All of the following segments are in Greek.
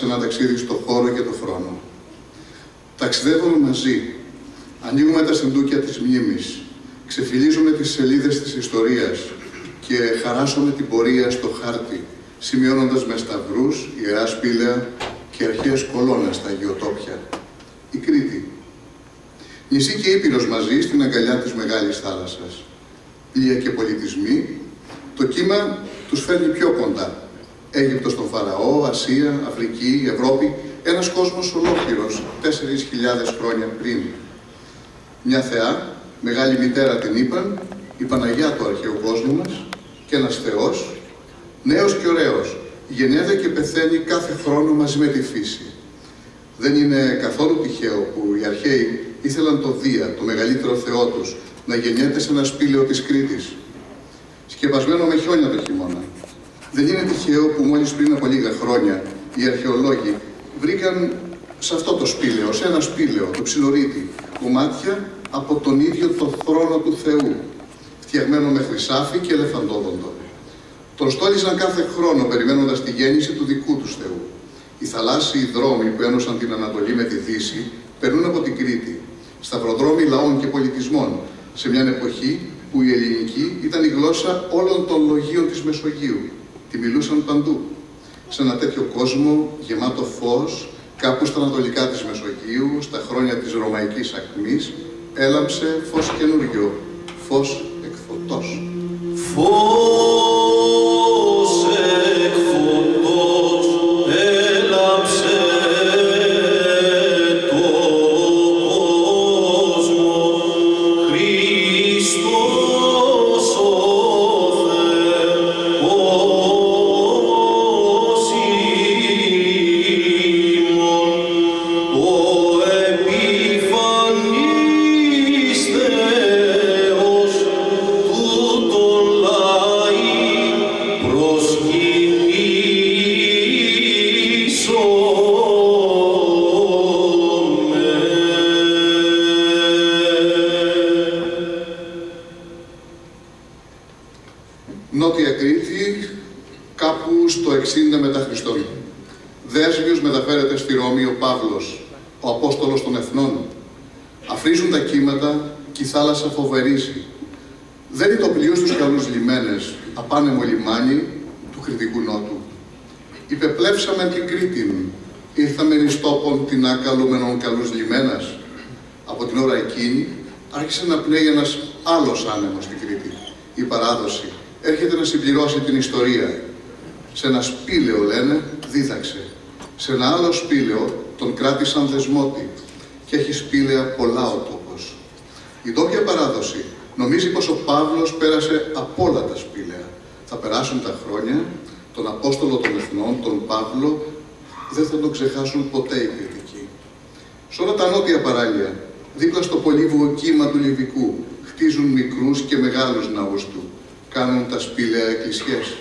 σε ένα ταξίδι στο χώρο και το χρόνο. Ταξιδεύουμε μαζί. Ανοίγουμε τα συντούκια της μνήμης. Ξεφυλίζουμε τις σελίδες της ιστορίας και χαράσουμε την πορεία στο χάρτη, σημειώνοντας με σταυρούς, ιερά σπήλαια και αρχαίες κολόνες στα γεωτόπια. Η Κρήτη. Νησί και Ήπειρος μαζί στην αγκαλιά της Μεγάλης Θάλασσας. Πλοία και πολιτισμοί, το κύμα τους φέρνει πιο κοντά. Αίγυπτος στον Φαραώ, Ασία, Αφρική, Ευρώπη, ένας κόσμος ολόκληρος, 4.000 χρόνια πριν. Μια θεά, μεγάλη μητέρα την είπαν, η Παναγιά του αρχαίου κόσμου μας και ένας θεός, νέος και ωραίος, γεννιέται και πεθαίνει κάθε χρόνο μαζί με τη φύση. Δεν είναι καθόλου τυχαίο που οι αρχαίοι ήθελαν το Δία, το μεγαλύτερο θεό τους, να γεννιέται σε ένα σπήλαιο της Κρήτης, σκεπασμένο με χιόνια το χειμώνα. Δεν είναι τυχαίο που μόλις πριν από λίγα χρόνια οι αρχαιολόγοι βρήκαν σε αυτό το σπήλαιο, σε ένα σπήλαιο, το ψιλορίτη, κομμάτια από τον ίδιο το θρόνο του Θεού, φτιαγμένο με χρυσάφι και ελεφαντόδοντο. Τον στόλιζαν κάθε χρόνο περιμένοντας τη γέννηση του δικού τους Θεού. Οι θαλάσσιοι δρόμοι που ένωσαν την Ανατολή με τη Δύση περνούν από την Κρήτη, σταυροδρόμοι λαών και πολιτισμών, σε μια εποχή που η ελληνική ήταν η γλώσσα όλων των λογίων της Μεσογείου. Τη μιλούσαν παντού. Σε ένα τέτοιο κόσμο γεμάτο φως, κάπου στα ανατολικά της Μεσογείου, στα χρόνια της Ρωμαϊκής Ακμής, έλαμψε φως καινούριο, φως εκφωτός. Φως τόπον την άκαλουμενον καλούς λιμένας. Από την ώρα εκείνη άρχισε να πνέει ένας άλλος άνεμος στην Κρήτη. Η παράδοση έρχεται να συμπληρώσει την ιστορία. Σε ένα σπήλαιο, λένε, δίδαξε. Σε ένα άλλο σπήλαιο τον κράτησαν δεσμότη και έχει σπήλαια πολλά ο τόπος. Η ντόπια παράδοση νομίζει πως ο Παύλος πέρασε από όλα τα σπήλαια. Θα περάσουν τα χρόνια, τον Απόστολο των Εθνών, τον Παύλο, δεν θα τον ξεχάσουν ποτέ οι κριτικοί. Σε όλα τα νότια παράλια, δίπλα στο πολύβουγο κύμα του Λιβικού, χτίζουν μικρούς και μεγάλους ναούς του. Κάνουν τα σπήλαια εκκλησιές.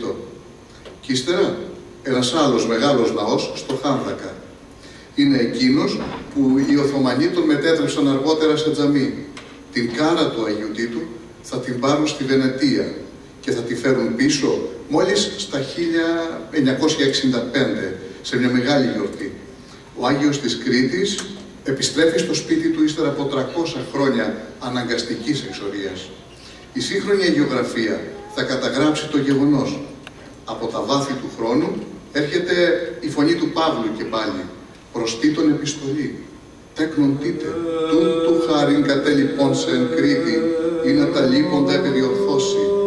Απόστολο Τίτο. Και ύστερα ένας άλλος μεγάλος ναός στο Χάνδακα. Είναι εκείνος που οι Οθωμανοί τον μετέτρεψαν αργότερα σε τζαμί. Την κάρα του Αγίου Τίτου θα την πάρουν στη Βενετία και θα τη φέρουν πίσω μόλις στα 1965 σε μια μεγάλη γιορτή. Ο Άγιος της Κρήτης επιστρέφει στο σπίτι του ύστερα από 300 χρόνια αναγκαστικής εξορίας. Η σύγχρονη αγιογραφία θα καταγράψει το γεγονός. Από τα βάθη του χρόνου έρχεται η φωνή του Παύλου και πάλι. Προς τον επιστολή. Τέκνον τίτε. Του του χάριν κατέ λοιπόν σε εν Κρήτη ή να τα λείποντα επιδιορθώσει.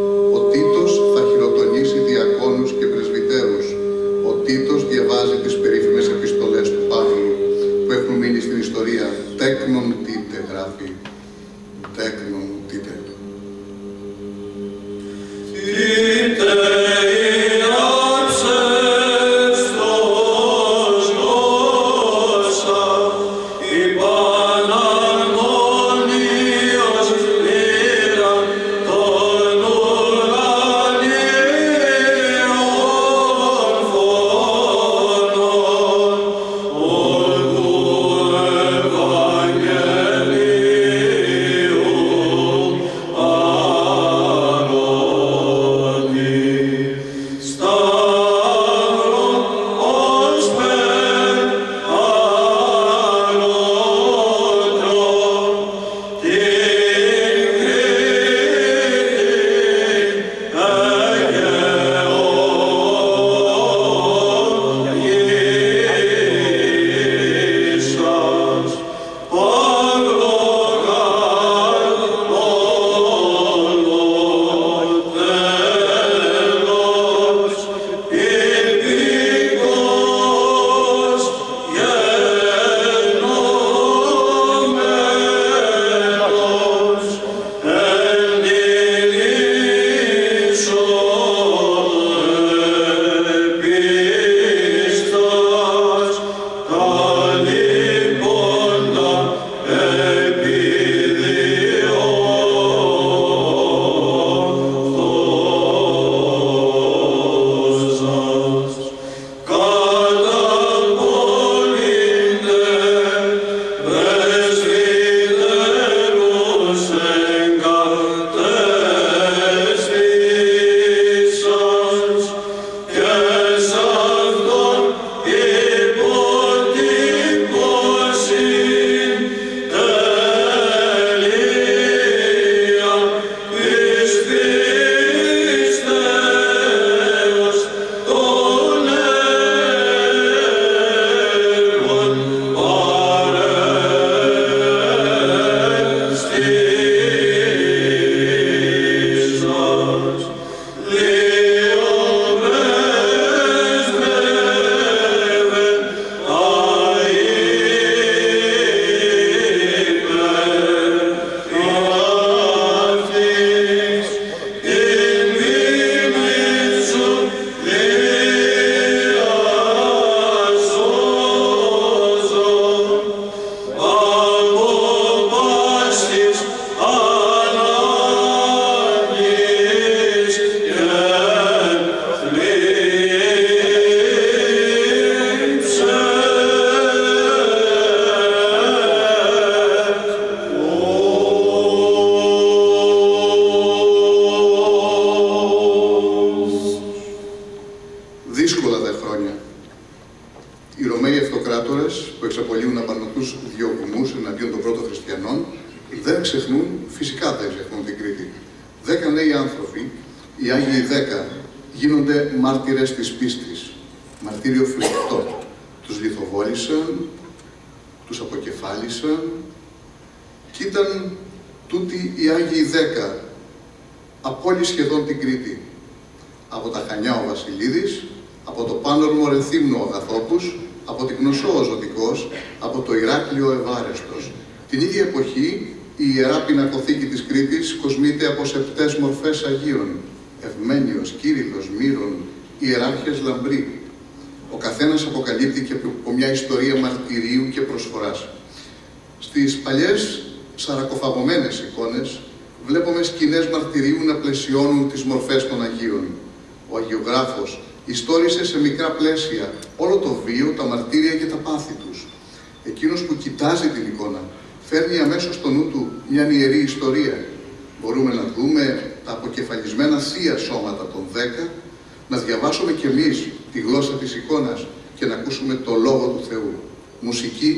αλλάξουμε κι εμείς τη γλώσσα της εικόνας και να ακούσουμε το Λόγο του Θεού. Μουσική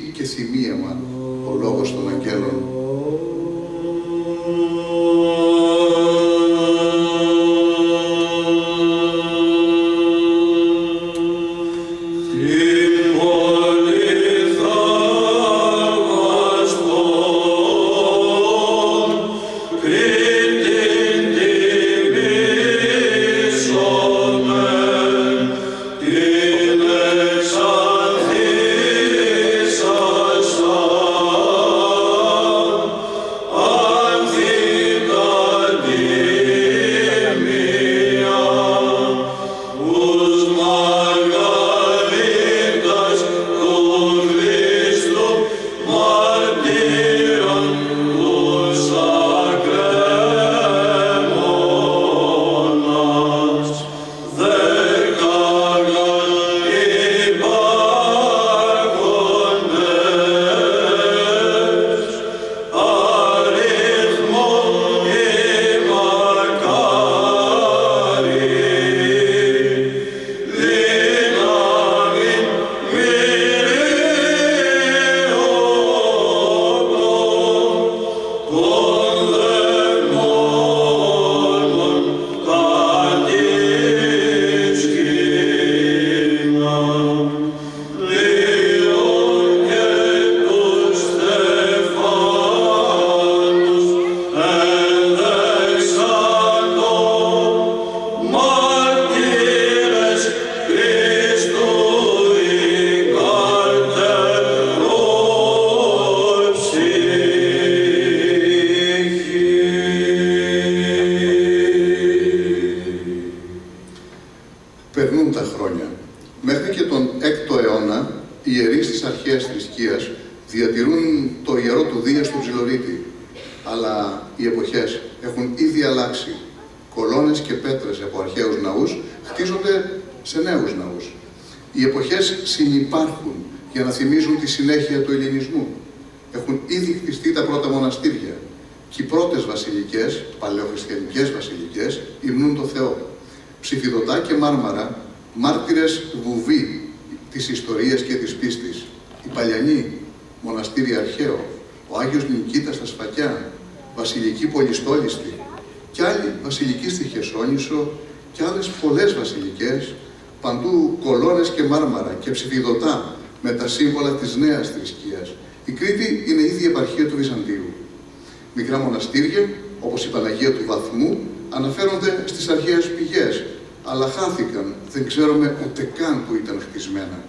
δεν ξέρουμε ούτε καν που ήταν χτισμένα.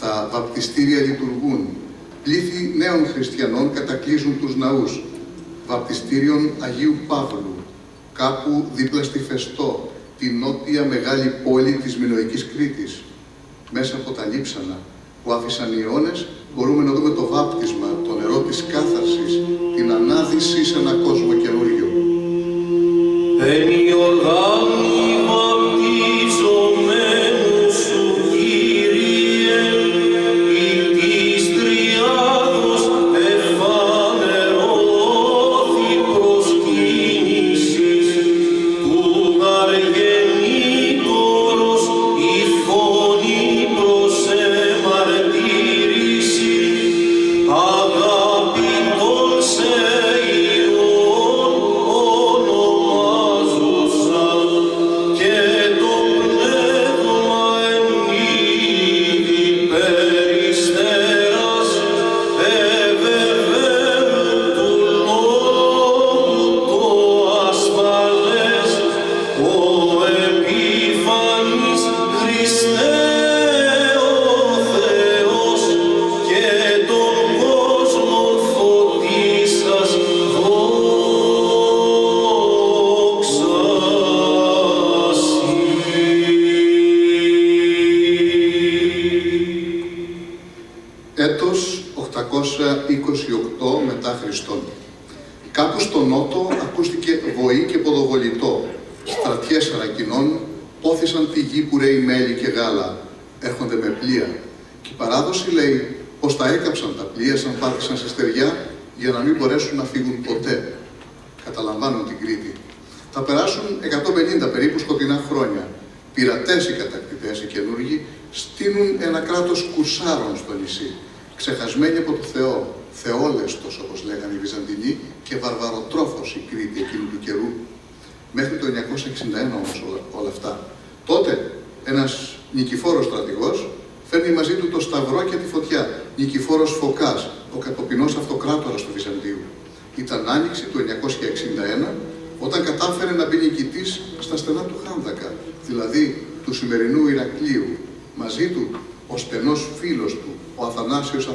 Τα βαπτιστήρια λειτουργούν. Πλήθη νέων χριστιανών κατακλείζουν τους ναούς. Βαπτιστήριον Αγίου Παύλου, κάπου δίπλα στη Φεστό, την νότια μεγάλη πόλη της Μινοικής Κρήτης. Μέσα από τα λείψανα που άφησαν οι αιώνες,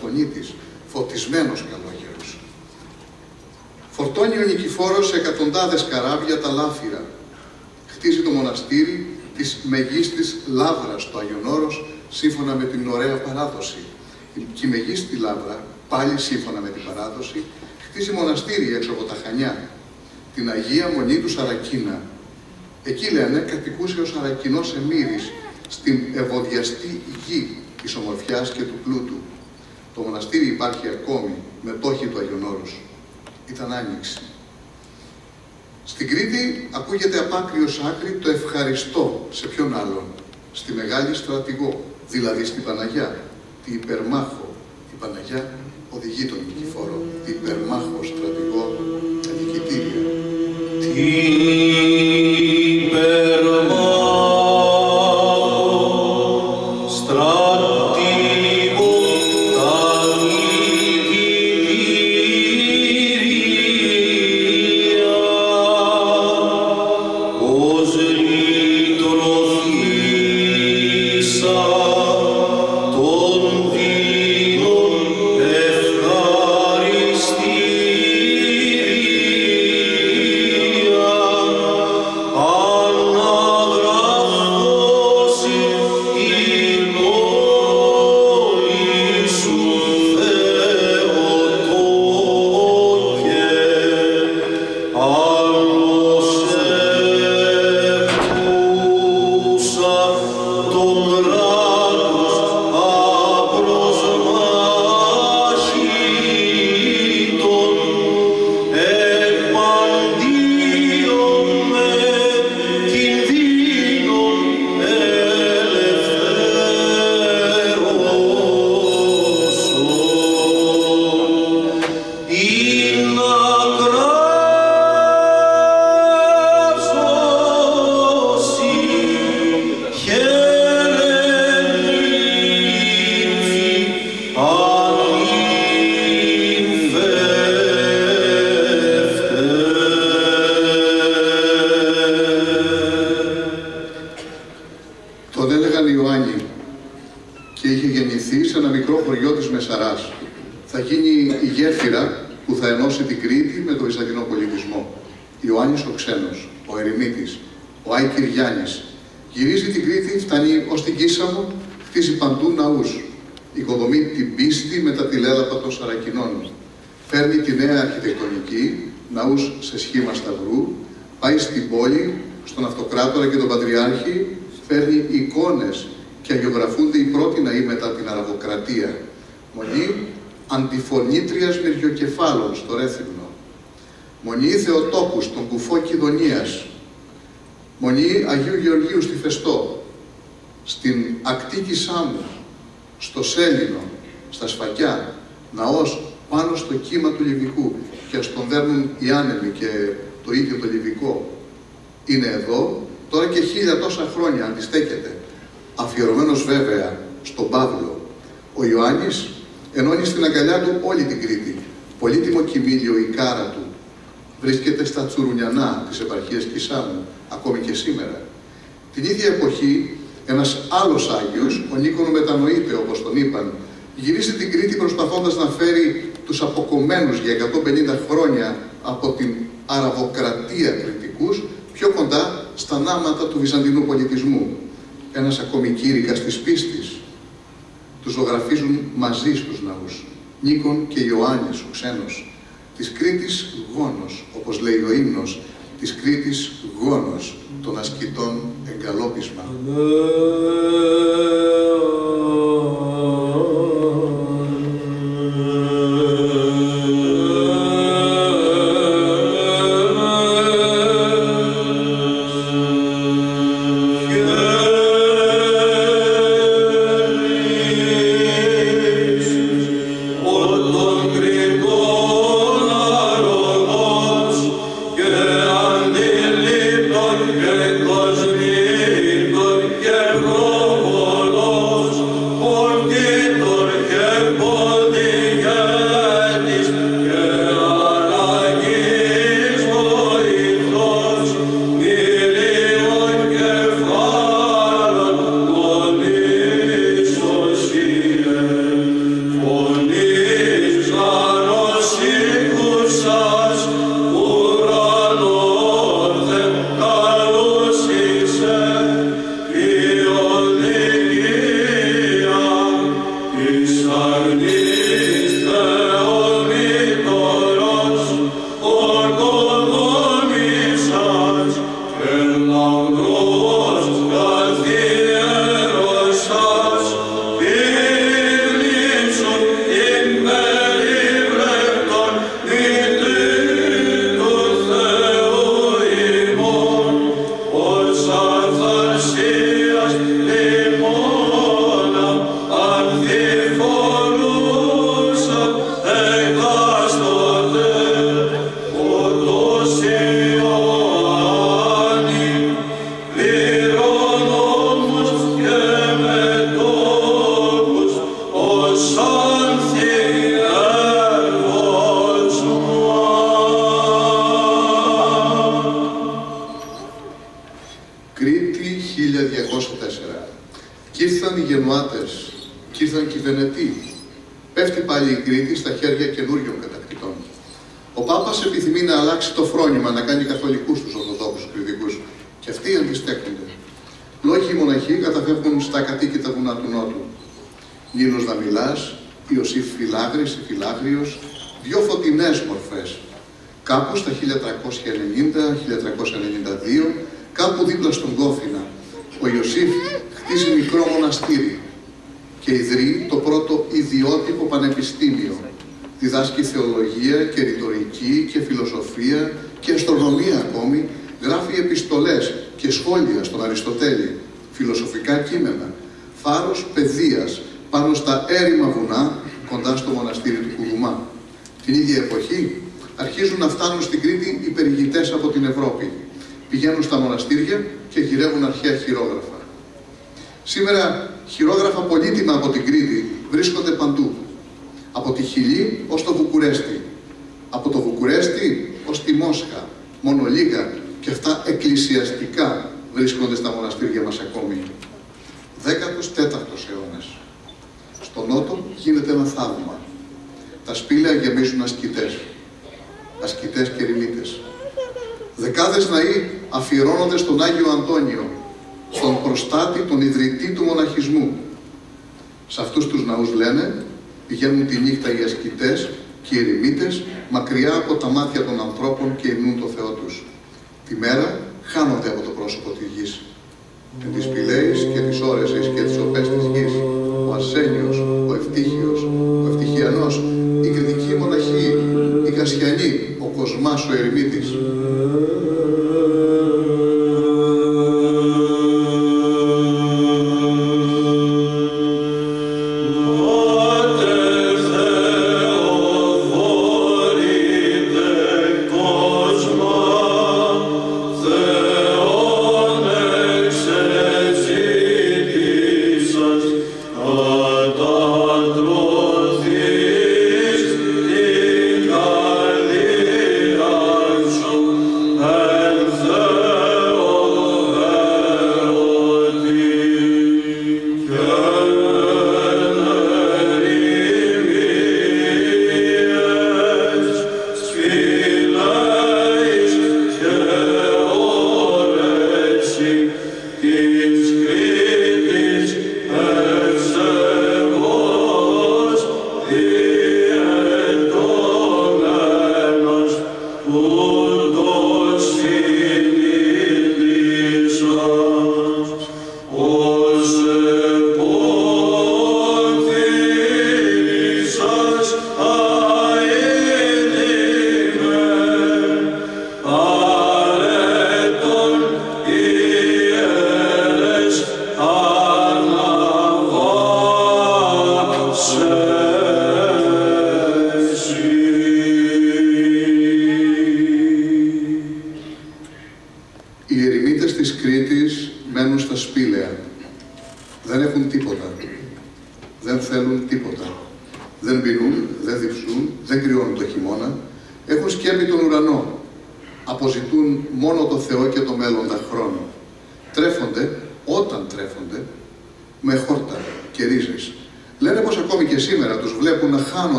φωνή της, φωτισμένος και. Φορτώνει ο νικηφόρος σε εκατοντάδες καράβια τα λάφυρα. Χτίζει το μοναστήρι της μεγίστης Λάβρα το Αγιονόρος, σύμφωνα με την ωραία παράδοση. Και η μεγίστη Λάβρα, πάλι σύμφωνα με την παράδοση, χτίζει μοναστήρι έξω από τα Χανιά, την Αγία Μονή του Σαρακίνα. Εκεί λένε κατοικούσε ο Σαρακινός Εμμύρης, στην ευωδιαστή γη της ομορφιάς και του πλούτου. Το μοναστήρι υπάρχει ακόμη, με τόχη του αγιονόρου. Ήταν άνοιξη. Στην Κρήτη ακούγεται απάκριος άκρη το ευχαριστώ σε ποιον άλλον, στη μεγάλη στρατηγό, δηλαδή στην Παναγιά, τη υπερμάχο. Η Παναγιά οδηγεί τον νικηφόρο, τη υπερμάχο στρατηγό, τα νικητήρια. Τι στα νάματα του βυζαντινού πολιτισμού. Ένας ακόμη κήρυκας της πίστης. Τους ζωγραφίζουν μαζί στους ναούς. Νίκον και Ιωάννης, ο ξένος. Της Κρήτης γόνος, όπως λέει ο ύμνος. Της Κρήτης γόνος, των ασκητών εγκαλόπισμα.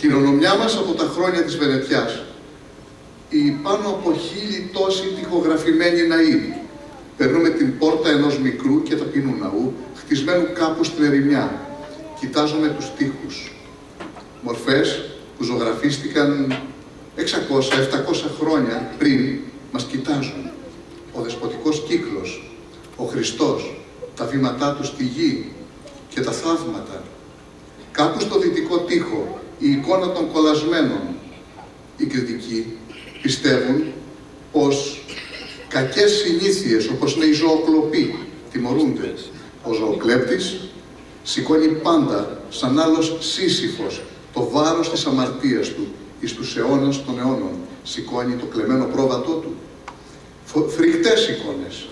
Κληρονομιά μας από τα χρόνια της Βενετιάς, οι πάνω από χίλιοι τόσοι τυχογραφημένοι ναοί. Περνούμε την πόρτα ενός μικρού και ταπεινού ναού, χτισμένου κάπου στην ερημιά. Κοιτάζουμε τους τείχους. Μορφές που ζωγραφίστηκαν 600-700 χρόνια πριν μας κοιτάζουν. Ο δεσποτικός κύκλος, ο Χριστός, τα βήματά του στη γη και τα θαύματα. Κάπου στο δυτικό τείχο η εικόνα των κολλασμένων. Οι κριτικοί πιστεύουν πως κακές συνήθειες όπως είναι η ζωοκλοπή τιμωρούνται. Ο ζωοκλέπτης σηκώνει πάντα σαν άλλος σύσυφος το βάρος της αμαρτίας του εις τους αιώνας των αιώνων. Σηκώνει το κλεμμένο πρόβατό του. Φρικτές εικόνες.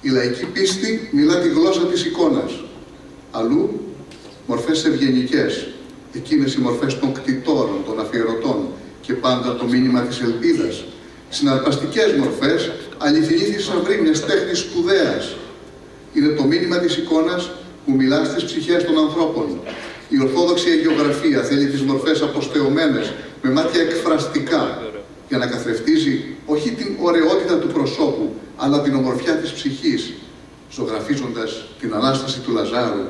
Η λαϊκή πίστη μιλά τη γλώσσα της εικόνας. Αλλού μορφές ευγενικές, εκείνες οι μορφές των κτητόρων, των αφιερωτών και πάντα το μήνυμα της ελπίδας. Συναρπαστικές μορφές, αληθινή θησαυρή μιας τέχνης σπουδαίας. Είναι το μήνυμα της εικόνας που μιλά στις ψυχές των ανθρώπων. Η ορθόδοξη αγιογραφία θέλει τις μορφές αποστεωμένες, με μάτια εκφραστικά, για να καθρεφτίζει όχι την ωραιότητα του προσώπου, αλλά την ομορφιά της ψυχής, ζωγραφίζοντας την Ανάσταση του Λαζάρου.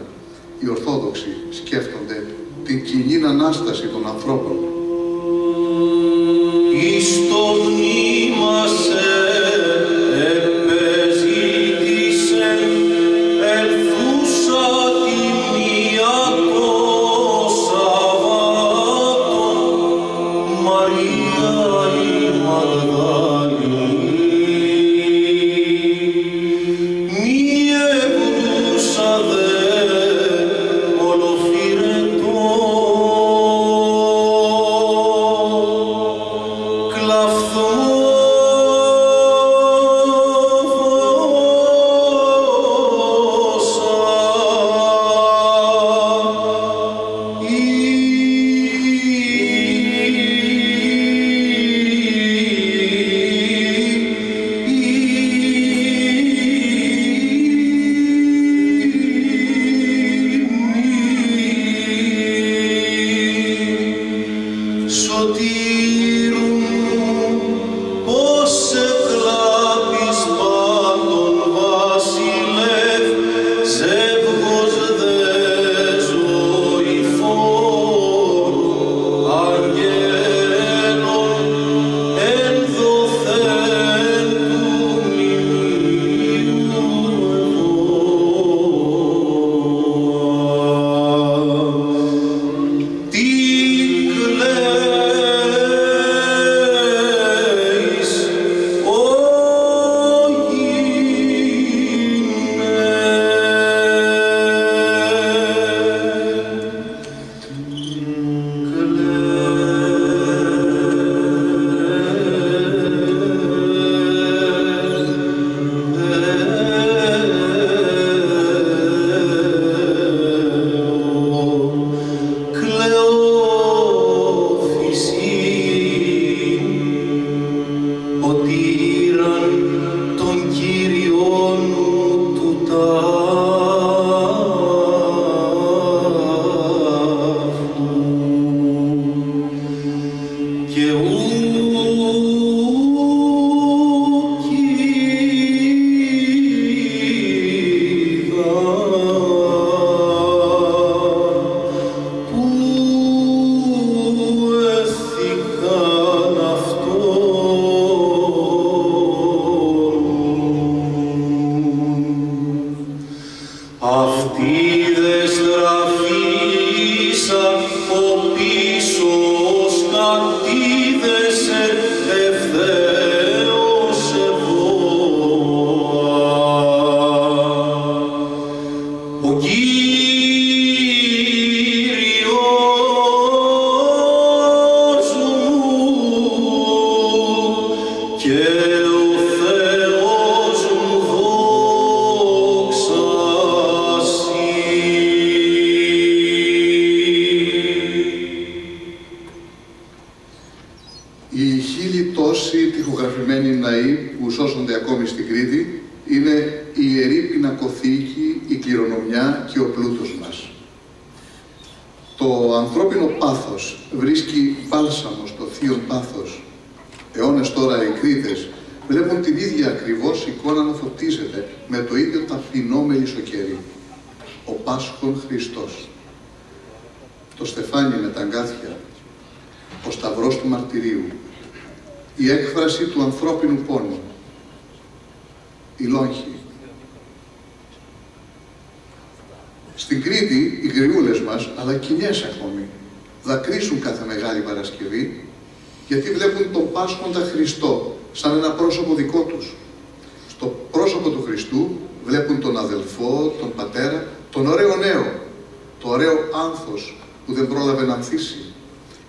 Οι Ορθόδοξοι σκέφτονται την κοινή Ανάσταση των ανθρώπων. Εις γιατί βλέπουν τον Πάσχοντα Χριστό σαν ένα πρόσωπο δικό τους. Στο πρόσωπο του Χριστού βλέπουν τον αδελφό, τον πατέρα, τον ωραίο νέο, το ωραίο άνθος που δεν πρόλαβε να ανθίσει.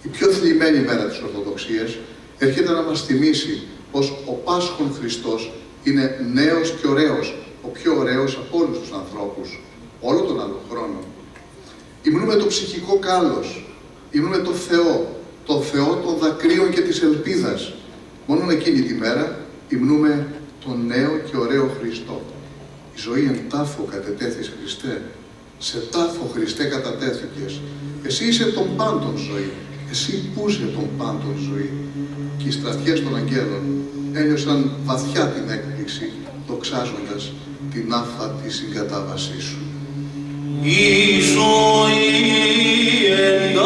Η πιο θλιμμένη μέρα της Ορθοδοξίας έρχεται να μας θυμίσει πως ο Πάσχον Χριστός είναι νέος και ωραίος, ο πιο ωραίος από όλους τους ανθρώπους, όλο τον άλλο χρόνο. Υμνούμε το ψυχικό κάλος, υμνούμε το Θεό, το Θεό των δακρύων και της ελπίδας. Μόνο εκείνη τη μέρα υμνούμε τον νέο και ωραίο Χριστό. Η ζωή εν τάφο κατετέθης Χριστέ. Σε τάφο Χριστέ κατατέθηκες. Εσύ είσαι τον πάντων ζωή. Εσύ πούσε τον πάντων ζωή. Και οι στρατιές των αγγέλων ένιωσαν βαθιά την έκπληξη, δοξάζοντας την άφατη συγκατάβασή σου. Η ζωή εν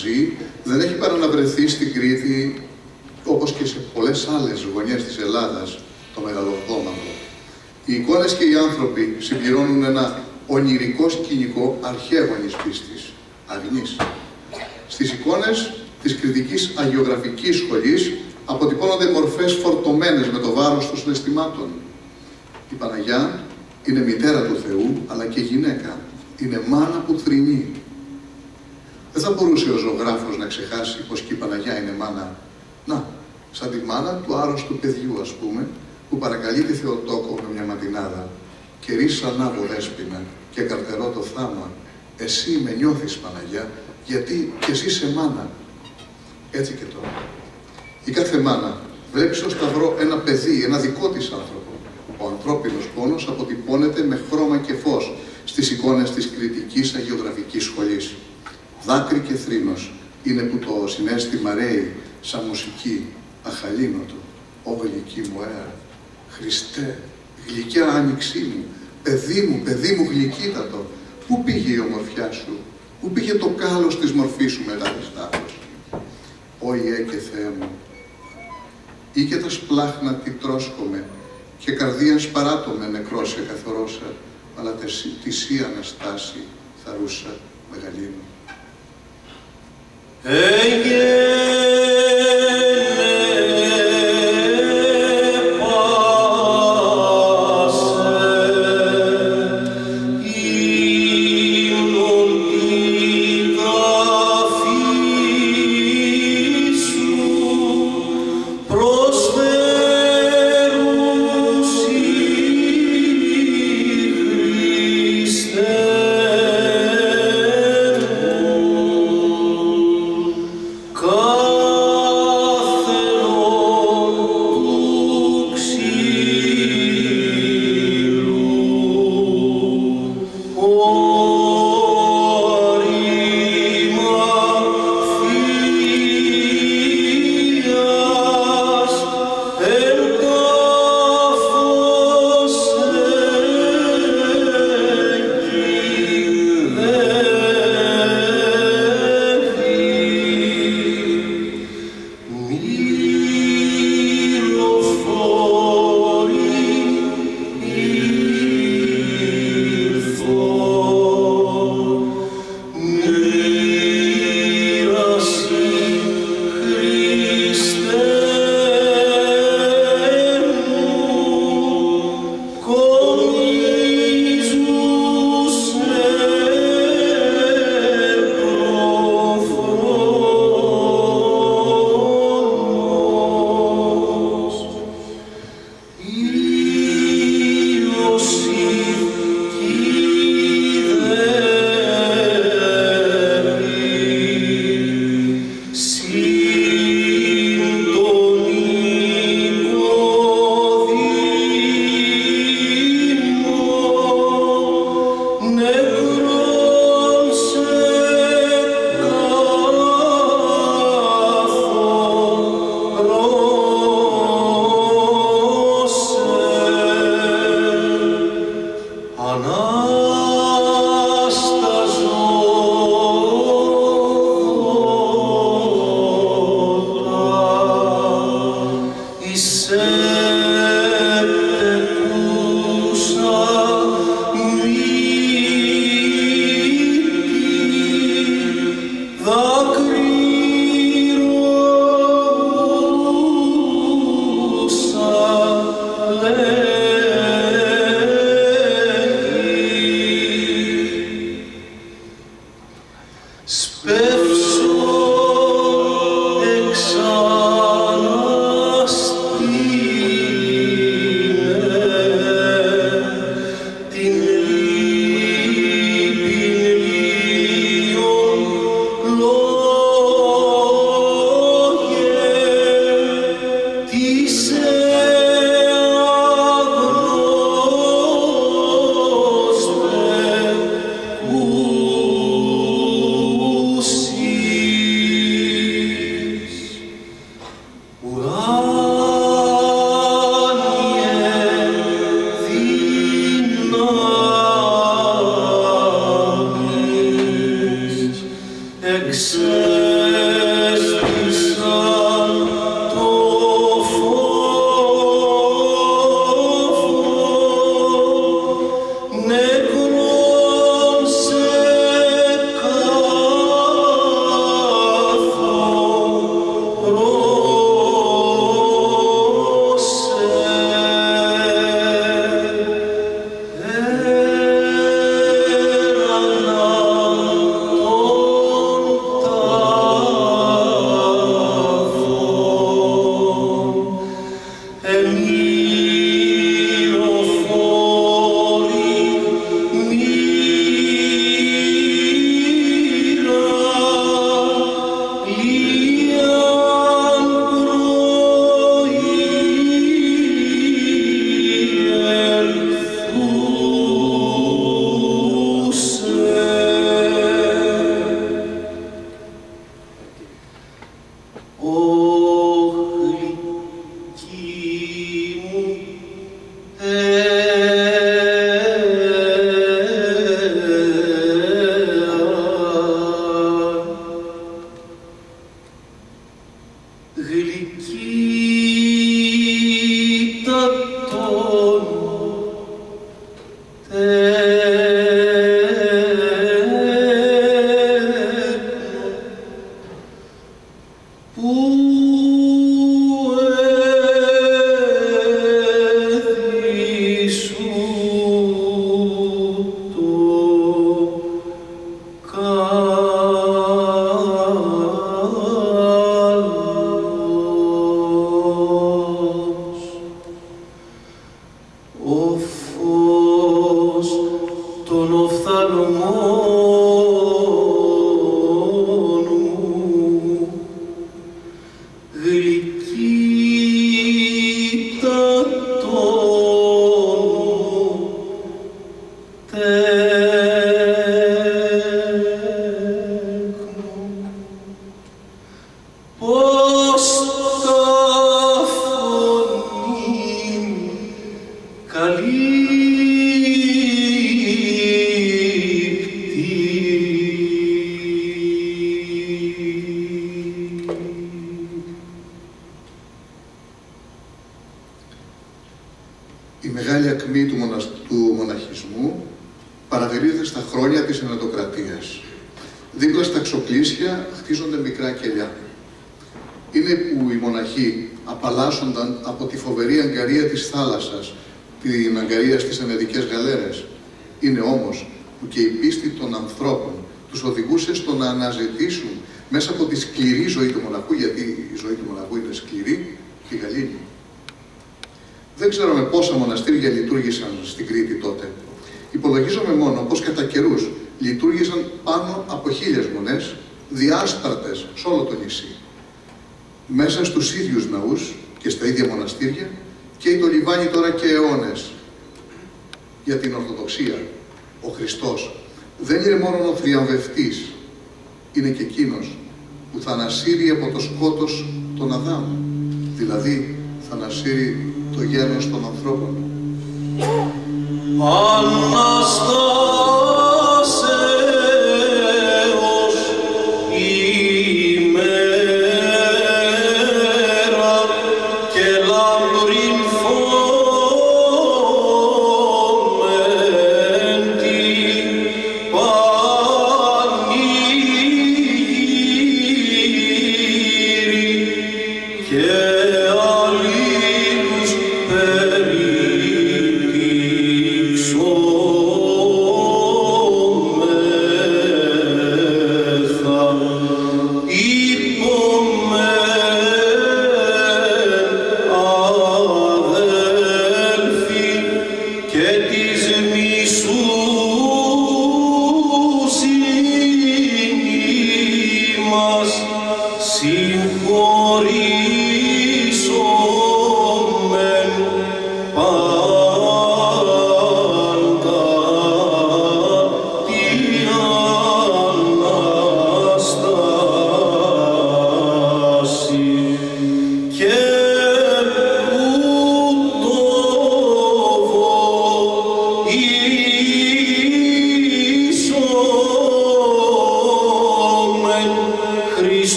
ταπείνωση μαζί, δεν έχει παρά να βρεθεί στην Κρήτη, όπως και σε πολλές άλλες γωνιές της Ελλάδας, το μεγαλοπτώματο. Οι εικόνες και οι άνθρωποι συμπληρώνουν ένα ονειρικό σκηνικό αρχαίγονης πίστης, αγνής. Στις εικόνες της κριτικής αγιογραφικής σχολής αποτυπώνονται μορφές φορτωμένες με το βάρος των συναισθημάτων. Η Παναγιά είναι μητέρα του Θεού, αλλά και γυναίκα. Είναι μάνα που θρηνεί. Δεν θα μπορούσε ο ζωγράφος να ξεχάσει πως και η Παναγιά είναι μάνα. Να, σαν τη μάνα του άρρωστου παιδιού, ας πούμε, που παρακαλεί τη Θεοτόκο με μια ματινάδα και ρίσα ανάβω δέσποινα και καρτερώ το θάμα. Εσύ με νιώθεις Παναγιά, γιατί και εσύ σε μάνα. Έτσι και τώρα. Η κάθε μάνα βλέπει στο σταυρό ένα παιδί, ένα δικό της άνθρωπο. Ο ανθρώπινος πόνος αποτυπώνεται με χρώμα και φως στις εικόνες της κριτικής αγιογραφικής σχολής. Δάκρυ και θρήνος είναι που το συνέστημα ρέει σαν μουσική αχαλήνοτο. Ω γλυκή μου αέρα, Χριστέ, γλυκιά άνοιξή μου, παιδί μου, παιδί μου γλυκύτατο, πού πήγε η ομορφιά σου, πού πήγε το κάλος της μορφής σου μετά τη στάθος. Ω Ιε και Θεέ μου, ή και τα σπλάχνα τι τρώσκομαι και καρδίας σπαράτομαι νεκρός καθορώσα, αλλά τη σύ Αναστάση θαρούσα μεγαλύνω. Hey, yeah.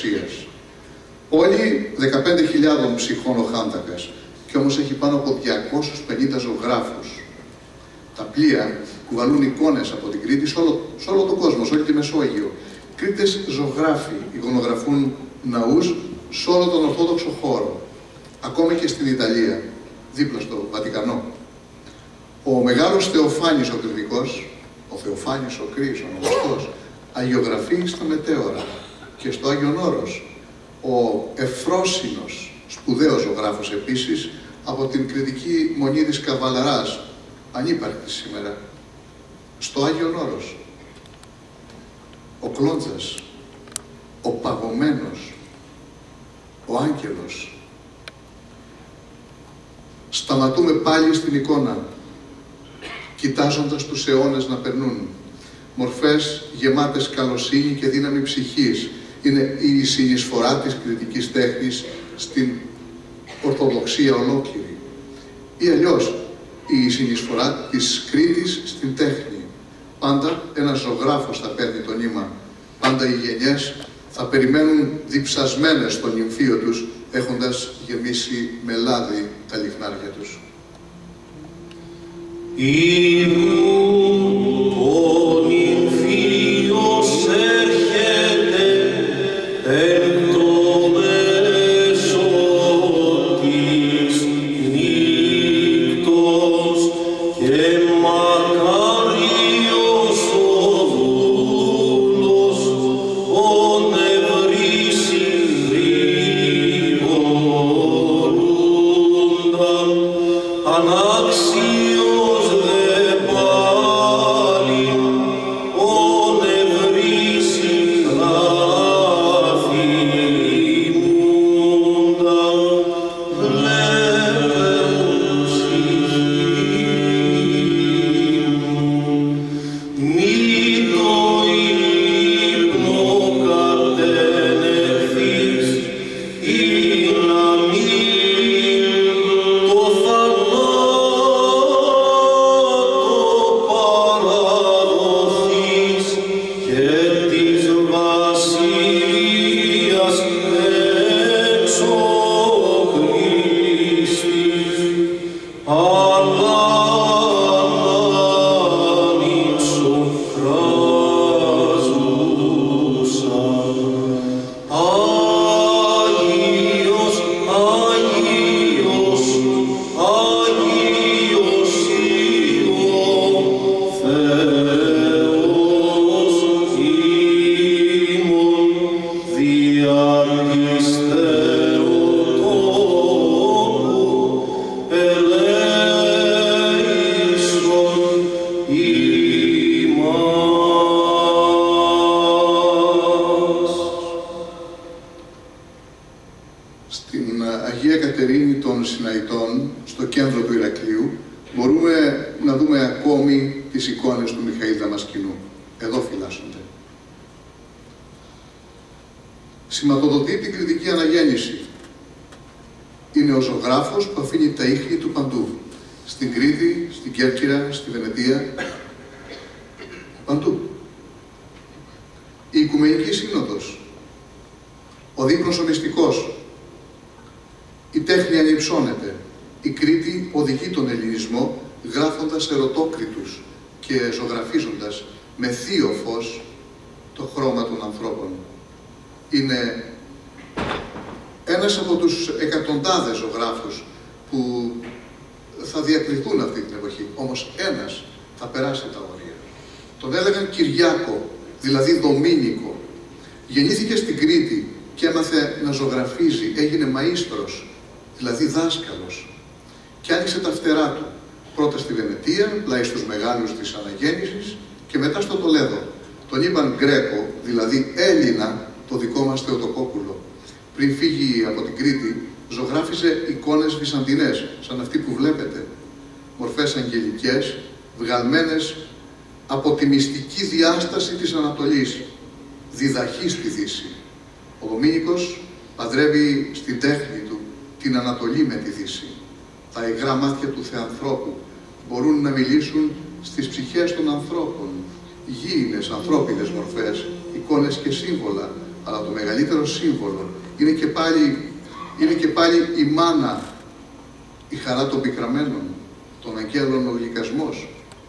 Της Ορθοδοξίας. Όλοι 15.000 ψυχών ο Χάντακας και όμως έχει πάνω από 250 ζωγράφους. Τα πλοία κουβαλούν εικόνες από την Κρήτη σε όλο, σε όλο τον κόσμο, σε όλη τη Μεσόγειο. Κρήτες ζωγράφοι εικονογραφούν ναούς σε όλο τον Ορθόδοξο χώρο. Ακόμη και στην Ιταλία, δίπλα στο Βατικανό. Ο μεγάλος Θεοφάνης ο Κρητικός, ο Θεοφάνης ο Κρής, ο γνωστός, αγιογραφεί στα Μετέωρα και στο Άγιον Όρος. Ο Εφρόσινος, σπουδαίος ζωγράφος επίσης, από την κριτική μονή της Καβαλαράς, ανύπαρκτης σήμερα, στο Άγιον Όρος. Ο Κλόντζας, ο Παγωμένος, ο Άγγελος. Σταματούμε πάλι στην εικόνα, κοιτάζοντας τους αιώνες να περνούν. Μορφές γεμάτες καλοσύνη και δύναμη ψυχής. Είναι η συνεισφορά της κριτικής τέχνης στην Ορθοδοξία ολόκληρη. Ή αλλιώς η συνεισφορά της Κρήτης στην τέχνη. Πάντα ένας ζωγράφος θα παίρνει το νήμα. Πάντα οι γενιές θα περιμένουν διψασμένες στο νυμφίο τους, έχοντας γεμίσει με λάδι τα λιχνάρια τους.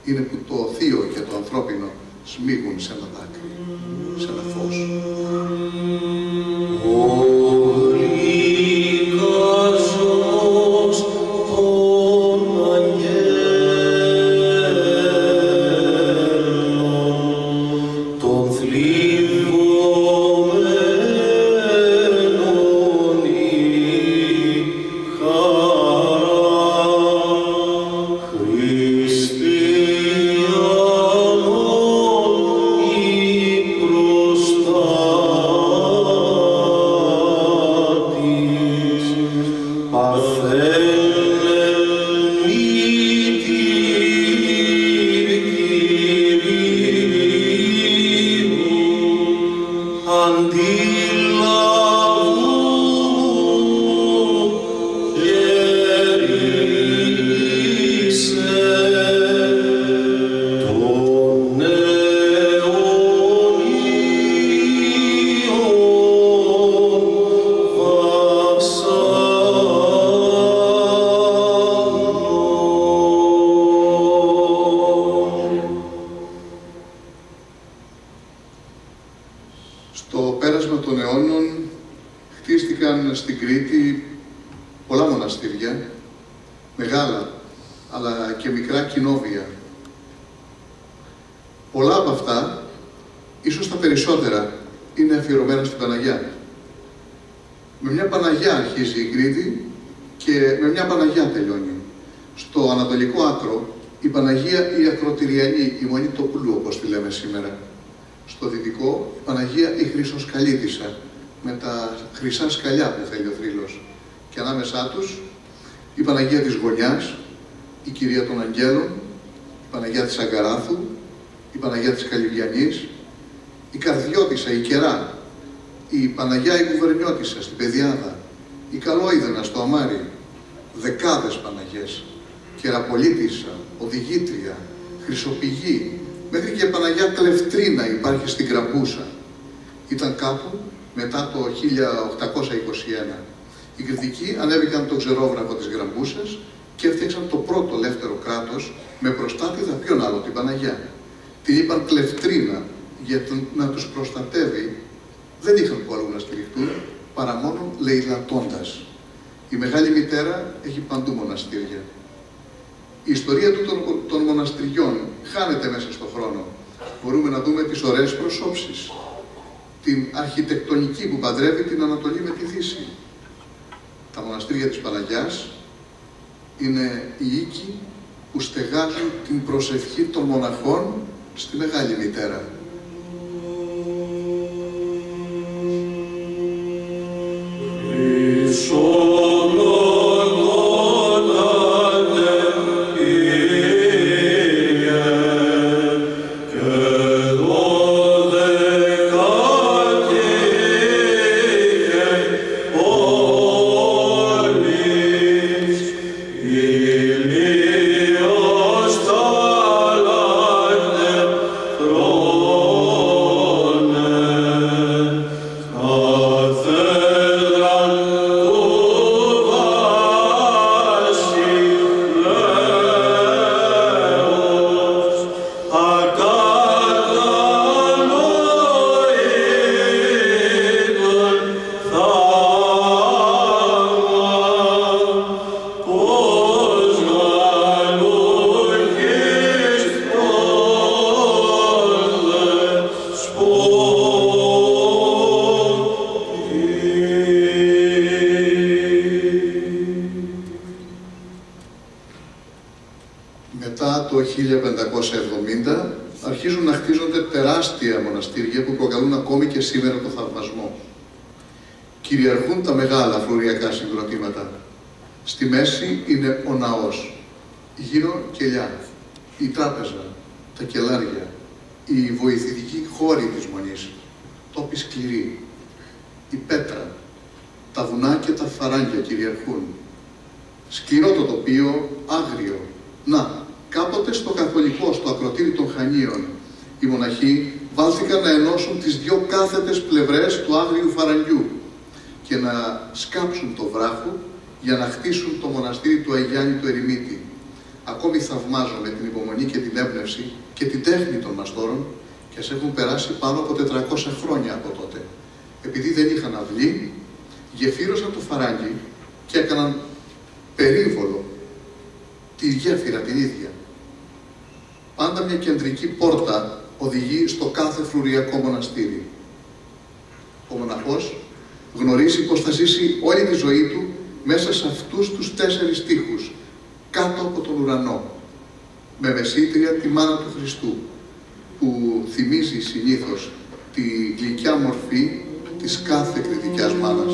είναι που το θείο και το ανθρώπινο σμίγουν σε ένα δάκρυ, σε ένα φως. Η ιστορία του των μοναστηριών χάνεται μέσα στον χρόνο. Μπορούμε να δούμε τις ωραίες προσώψεις, την αρχιτεκτονική που παντρεύει την Ανατολή με τη Δύση. Τα μοναστήρια της Παναγιάς είναι η οίκη που στεγάζουν την προσευχή των μοναχών στη Μεγάλη Μητέρα. θυμίζει συνήθως τη γλυκιά μορφή της κάθε κριτικιάς μάνας.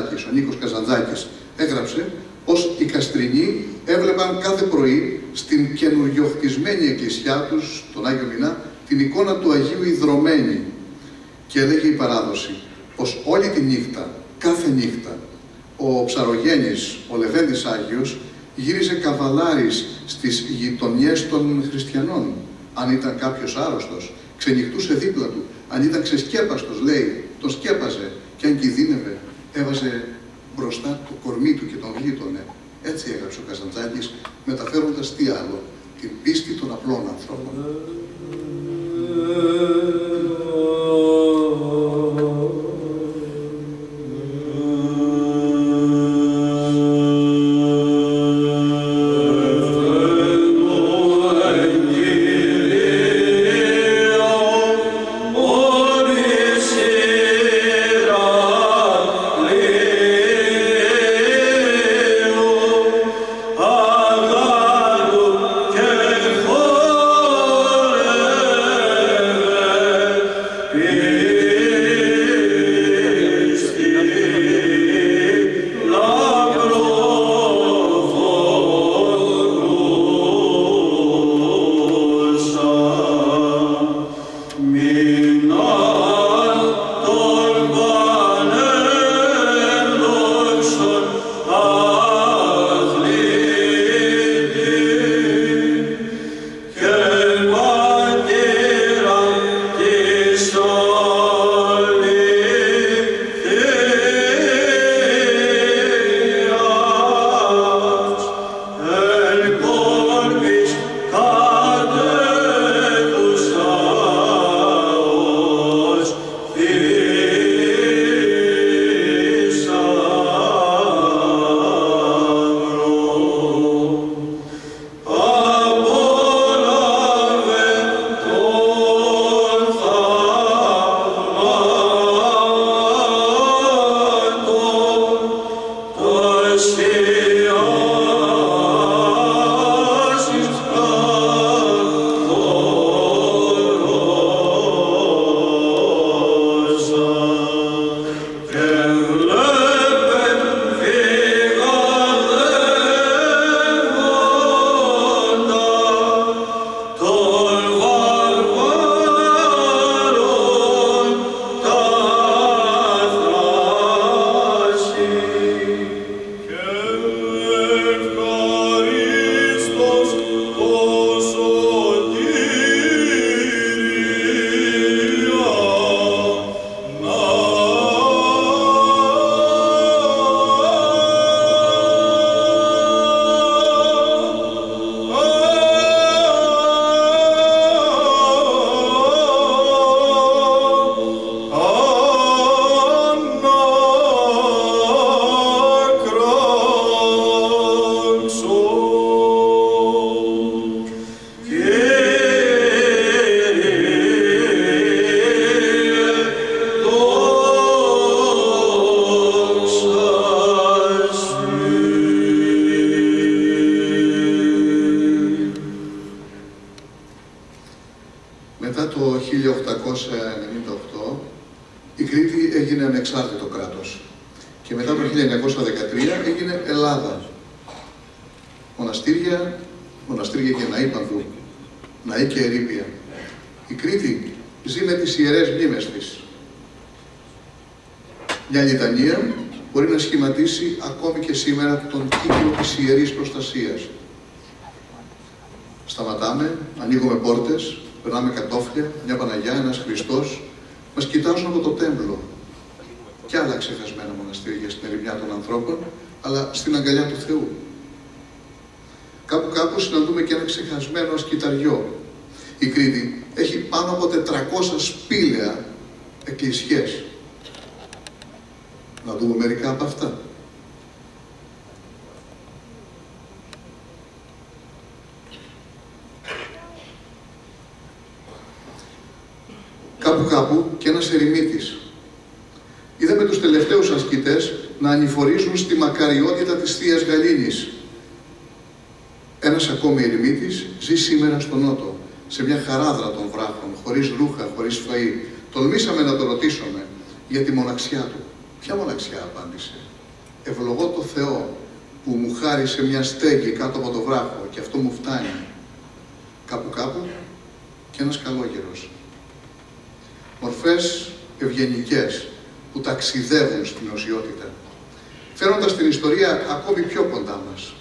Καζαντζάκης, ο Νίκος Καζαντζάκης έγραψε πως οι Καστρινοί έβλεπαν κάθε πρωί στην καινουριοχτισμένη εκκλησιά τους, τον Άγιο Μινά, την εικόνα του Αγίου Ιδρωμένη. Και έλεγε η παράδοση πως όλη τη νύχτα, κάθε νύχτα, ο Ψαρογένης, ο Λεβέντης Άγιος, γύριζε καβαλάρης στις γειτονιές των χριστιανών. Αν ήταν κάποιος άρρωστος, ξενυχτούσε δίπλα του. Αν ήταν ξεσκέπαστος, λέει, το σκέπαζε. για τη μοναξιά του. Ποια μοναξιά απάντησε. Ευλογώ το Θεό που μου χάρισε μια στέγη κάτω από το βράχο και αυτό μου φτάνει. Κάπου κάπου και ένας καλόγερος. Μορφές ευγενικές που ταξιδεύουν στην οσιότητα, φέροντας την ιστορία ακόμη πιο κοντά μας.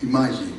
Η γέννηση,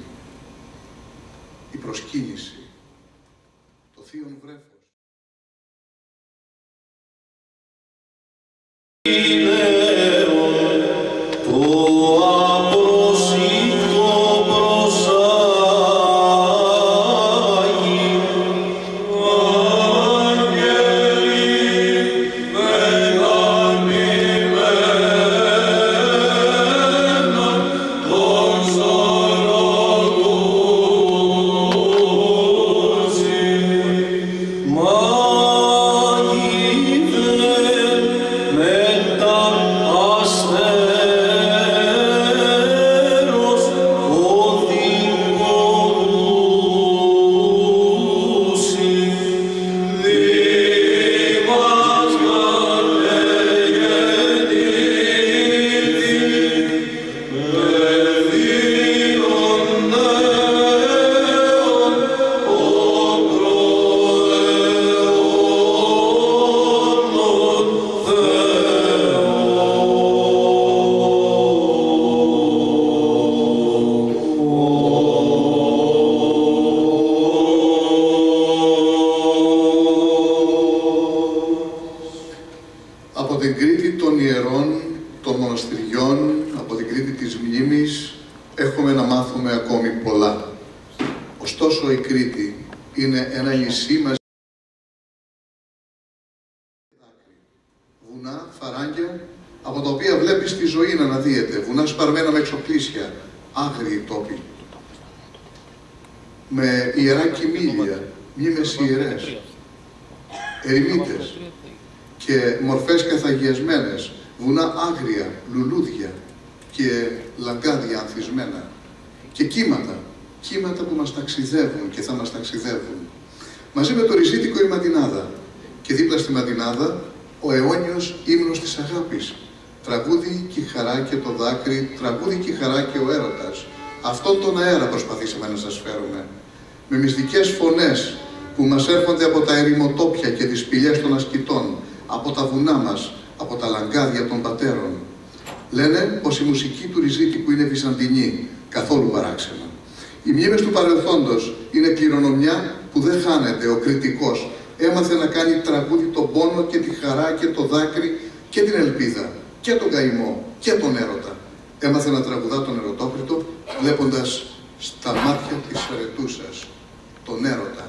τον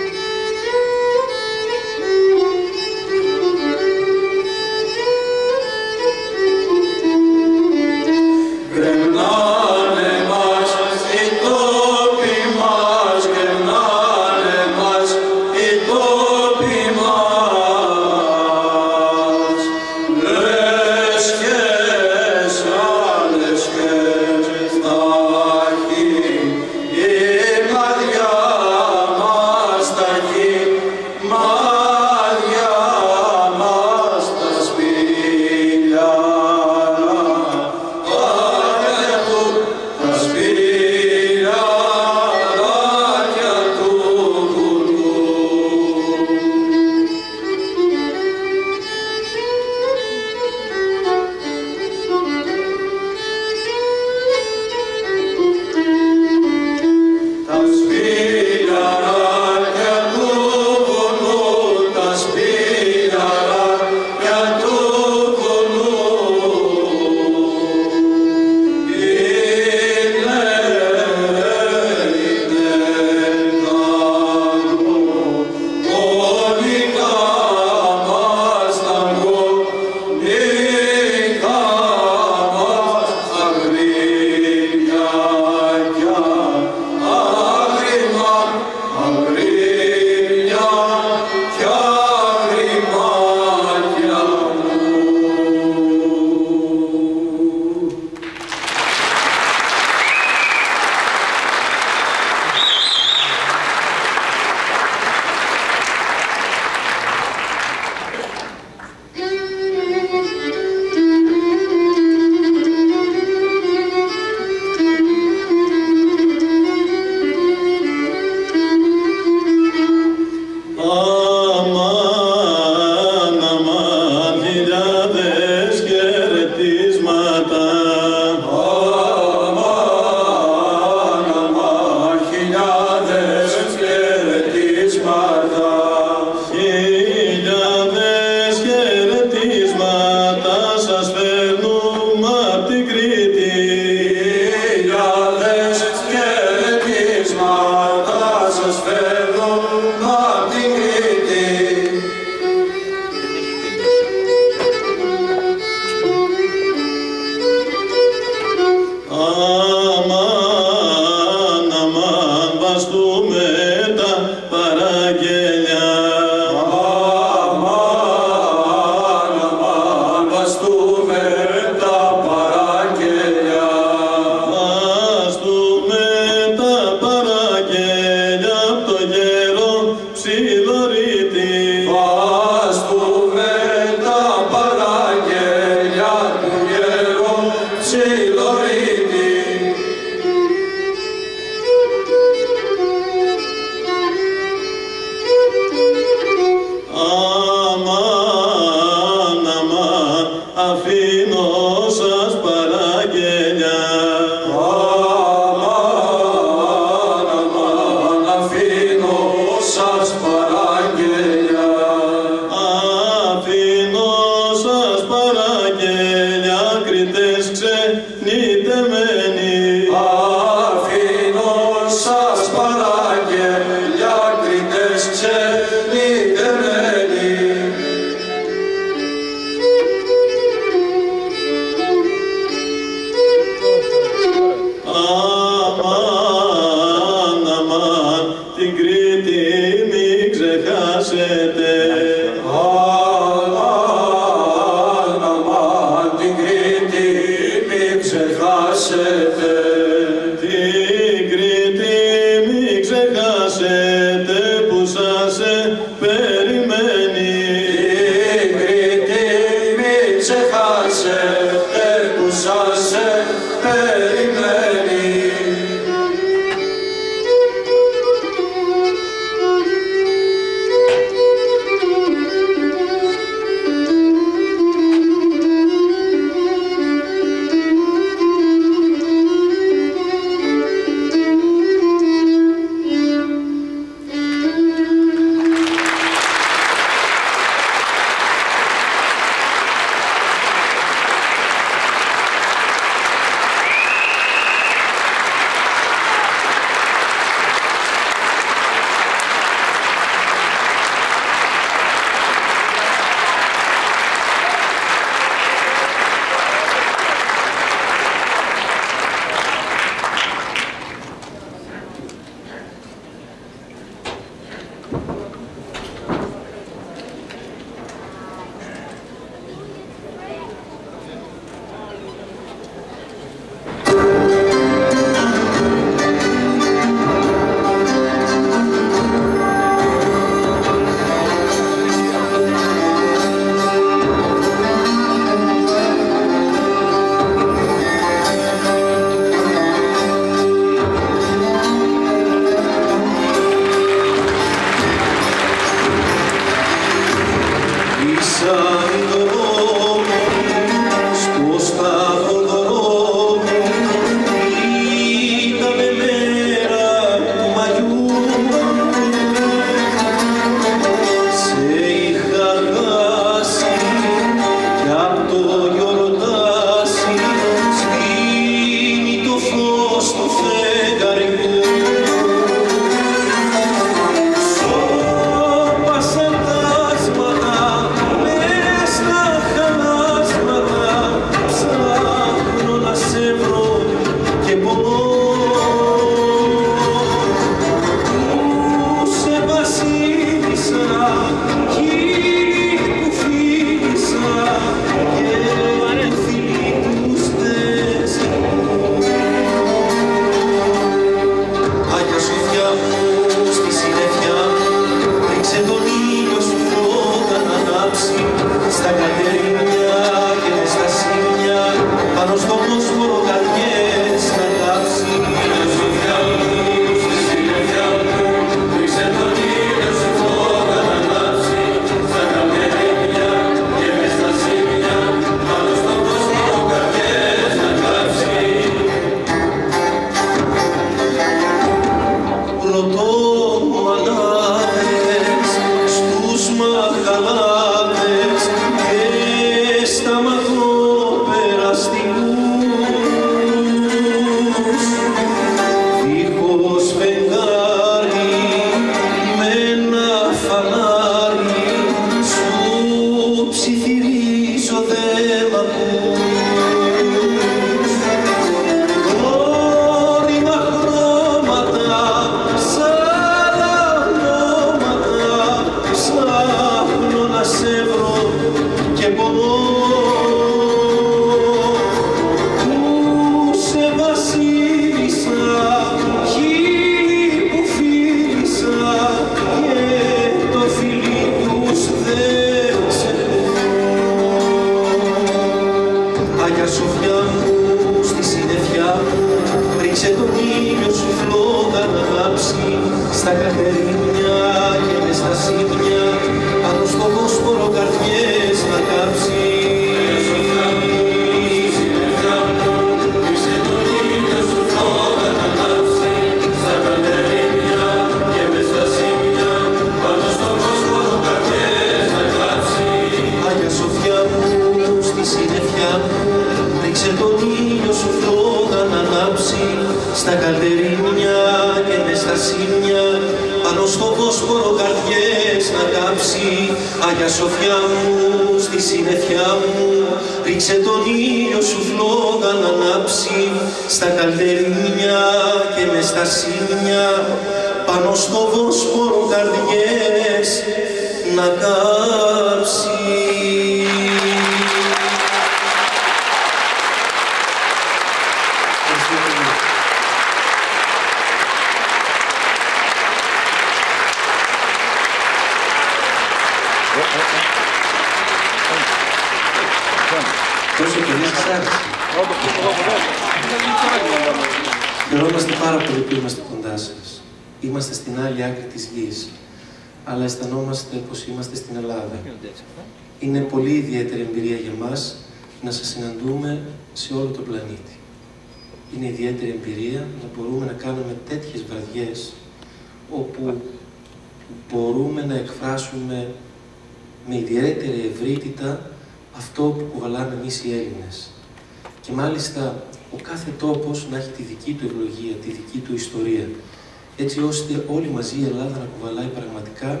ώστε όλοι μαζί η Ελλάδα να κουβαλάει πραγματικά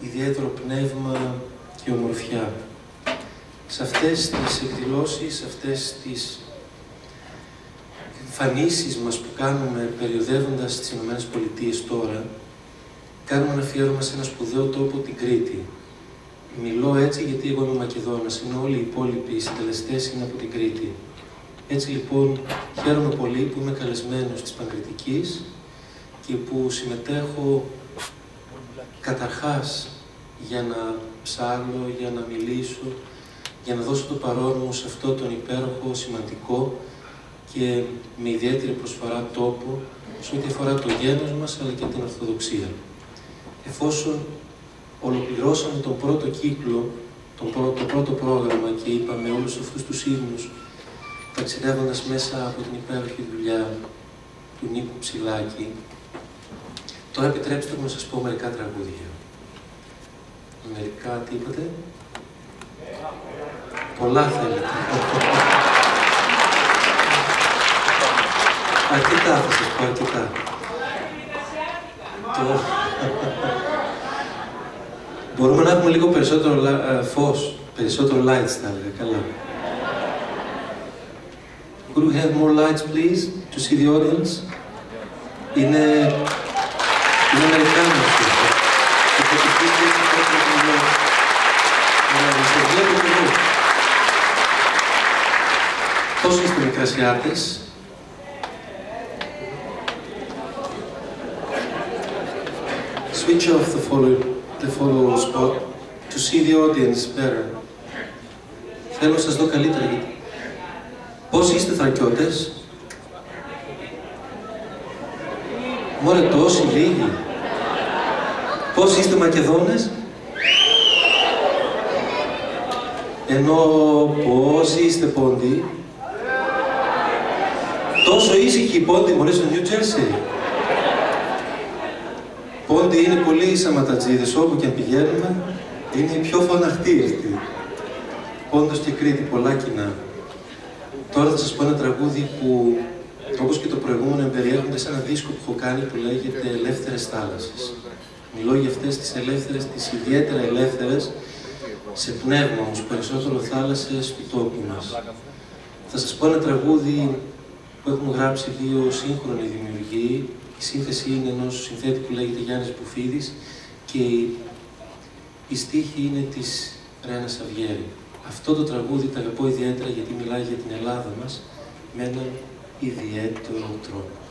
ιδιαίτερο πνεύμα και ομορφιά. Σε αυτές τις εκδηλώσεις, σε αυτές τις εμφανίσεις μας που κάνουμε περιοδεύοντας τις Ηνωμένες Πολιτείες τώρα, κάνουμε ένα αφιέρωμα σε ένα σπουδαίο τόπο, την Κρήτη. Μιλώ έτσι γιατί εγώ είμαι Μακεδόνας, ενώ όλοι οι υπόλοιποι συντελεστές είναι από την Κρήτη. Έτσι λοιπόν χαίρομαι πολύ που είμαι καλεσμένος της Παγκριτικής και που συμμετέχω καταρχάς για να ψάλω, για να μιλήσω, για να δώσω το παρόν μου σε αυτό τον υπέροχο, σημαντικό και με ιδιαίτερη προσφορά τόπο σε ό,τι αφορά το γένος μας αλλά και την Ορθοδοξία. Εφόσον ολοκληρώσαμε τον πρώτο κύκλο, τον πρώτο, το πρώτο πρόγραμμα και είπαμε όλους αυτούς τους ύμνους ταξιδεύοντας μέσα από την υπέροχη δουλειά του Νίκου Ψηλάκη, τώρα επιτρέψτε μου να σας πω μερικά τραγούδια. Μερικά, τι είπατε; Πολλά θέλετε. αρκετά θα σας πω, αρκετά. Το... Μπορούμε να έχουμε λίγο περισσότερο λα- ε, φως, περισσότερο lights θα έλεγα, καλά. Could we have more lights, please, to see the audience? Είναι... Είναι Αμερικάνο αυτό. Και θα το πείτε έτσι πώς θα το λέω. Αλλά σε βλέπω και εγώ. Πώς είστε μικρασιάτες, switch off the follow, the follow spot to see the audience better. Θέλω να σας δω καλύτερα γιατί. Πώς είστε θρακιώτες; Μωρέ τόσοι λίγοι. Πώς είστε Μακεδόνες; Ενώ πώς είστε Πόντι; Τόσο ήσυχοι οι Πόντι μωρέ στο New Jersey. Πόντι είναι πολύ σαματατζίδες, όπου και αν πηγαίνουμε, είναι οι πιο φωναχτοί αυτοί. Πόντος και Κρήτη, πολλά κοινά. Τώρα θα σας πω ένα τραγούδι που, όπως και το προηγούμενο, εμπεριέχονται σε ένα δίσκο που έχω κάνει που λέγεται «Ελεύθερες θάλασσες». Μιλώ για αυτές τις ελεύθερες, τις ιδιαίτερα ελεύθερες, σε πνεύμα όμως, περισσότερο θάλασσες του τόπου μας. Θα σας πω ένα τραγούδι που έχουν γράψει δύο σύγχρονοι δημιουργοί. Η σύνθεση είναι ενός συνθέτη που λέγεται Γιάννης Μπουφίδης και η, η στίχη είναι της Ρένας Σαβιέρη. Αυτό το τραγούδι το αγαπώ ιδιαίτερα γιατί μιλάει για την Ελλάδα μας με έναν ιδιαίτερο τρόπο.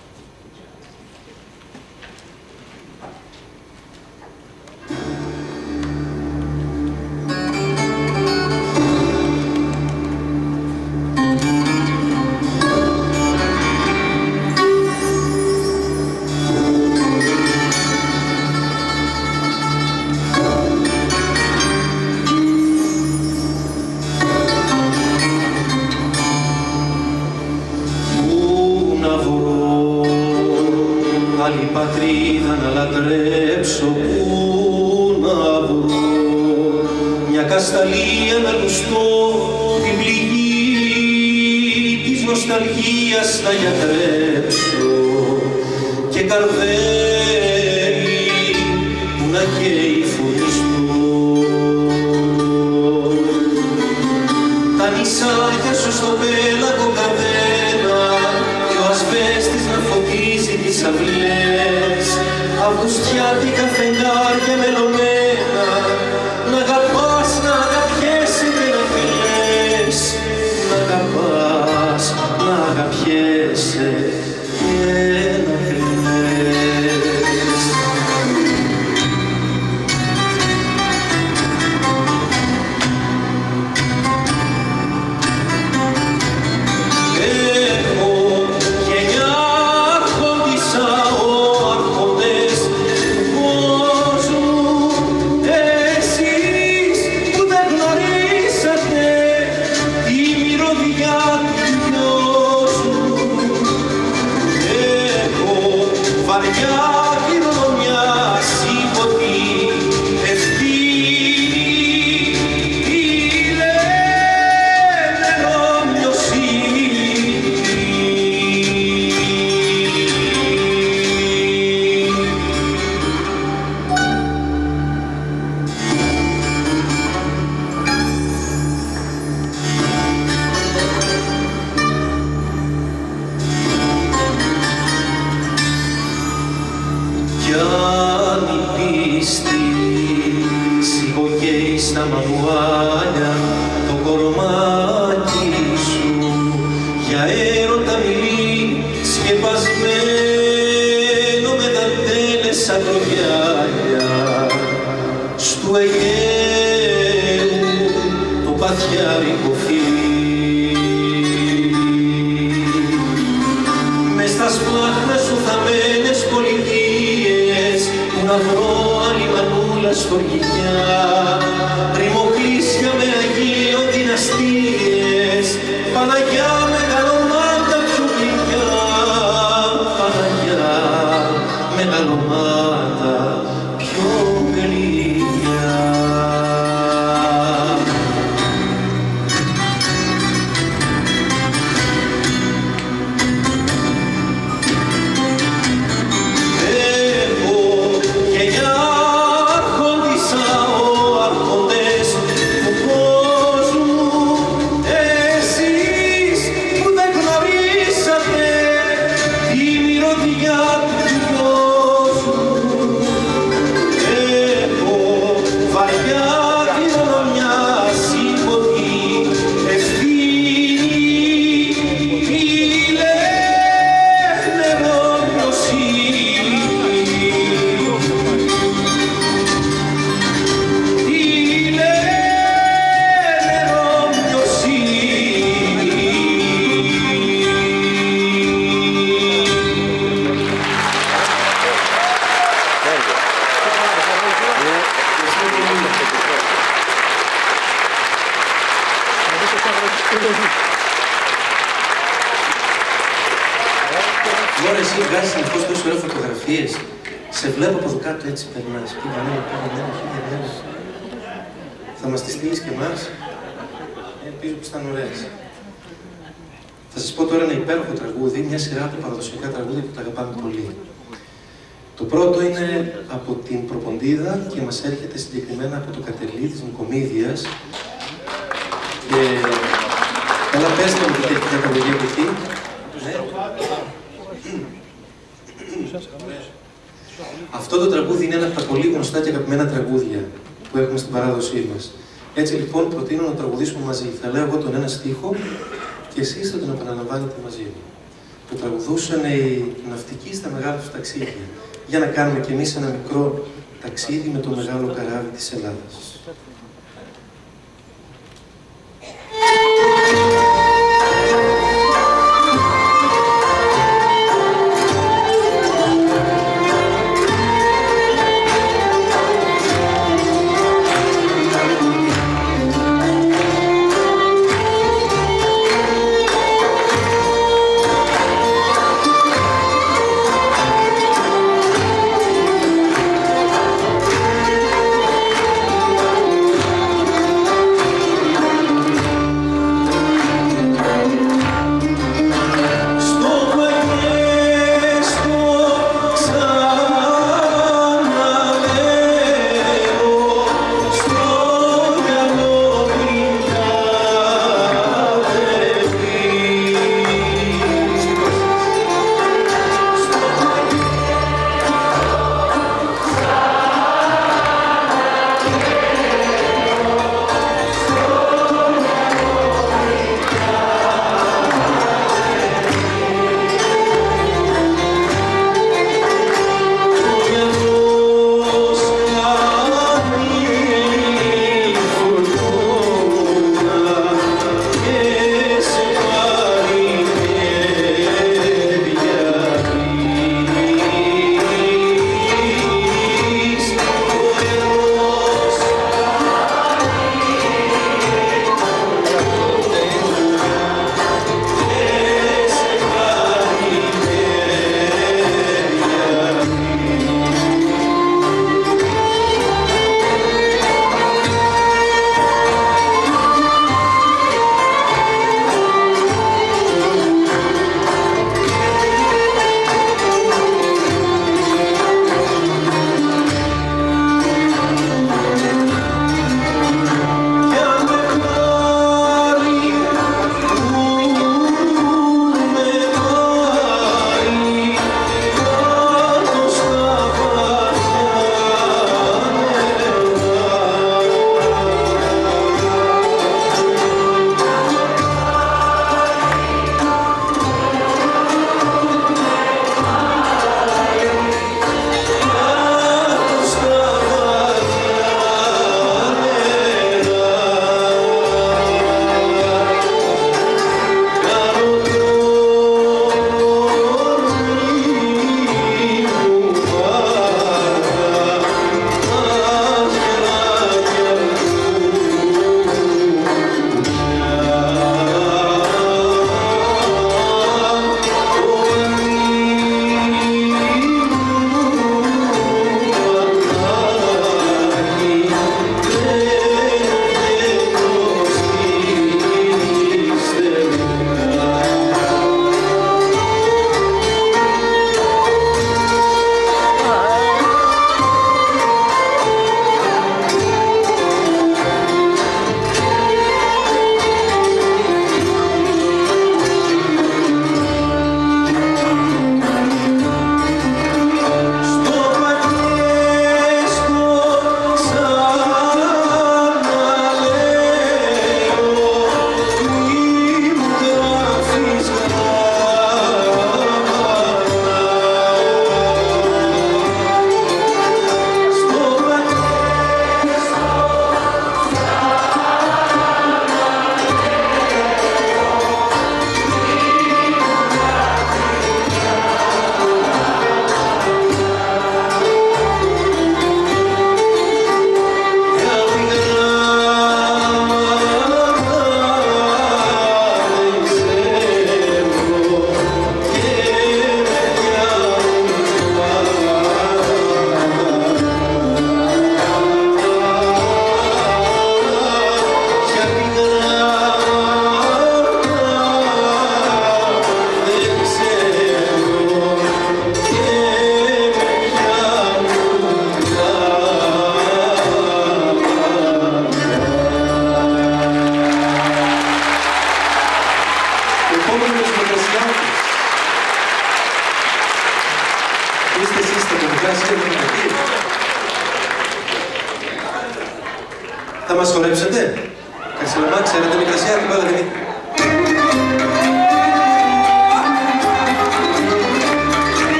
κανείς ένα μικρό ταξίδι με το μεγάλο καράβι της Ελλάδας.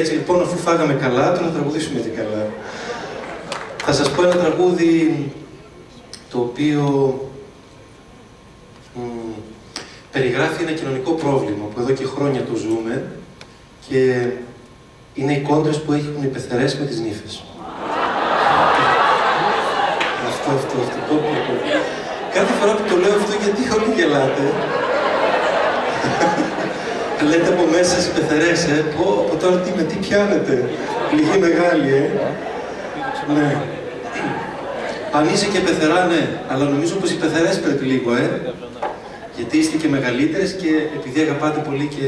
Έτσι λοιπόν αφού φάγαμε καλά, τώρα να τραγουδήσουμε και καλά. Θα σας πω ένα τραγούδι το οποίο μ, περιγράφει ένα κοινωνικό πρόβλημα που εδώ και χρόνια το ζούμε και είναι οι κόντρες που έχουν οι πεθερές με τις νύφες. αυτό, αυτό, αυτό. Πω, πω, πω. Κάθε φορά που το λέω αυτό γιατί όλοι γελάτε. Λέτε από μέσα στις πεθερές, ε. Πω, από τώρα τι με τι πιάνετε. Πληγή μεγάλη, ε. Ναι. Αν είσαι και πεθερά, ναι. Αλλά νομίζω πως οι πεθερές πρέπει λίγο, ε. Γιατί είστε και μεγαλύτερες και επειδή αγαπάτε πολύ και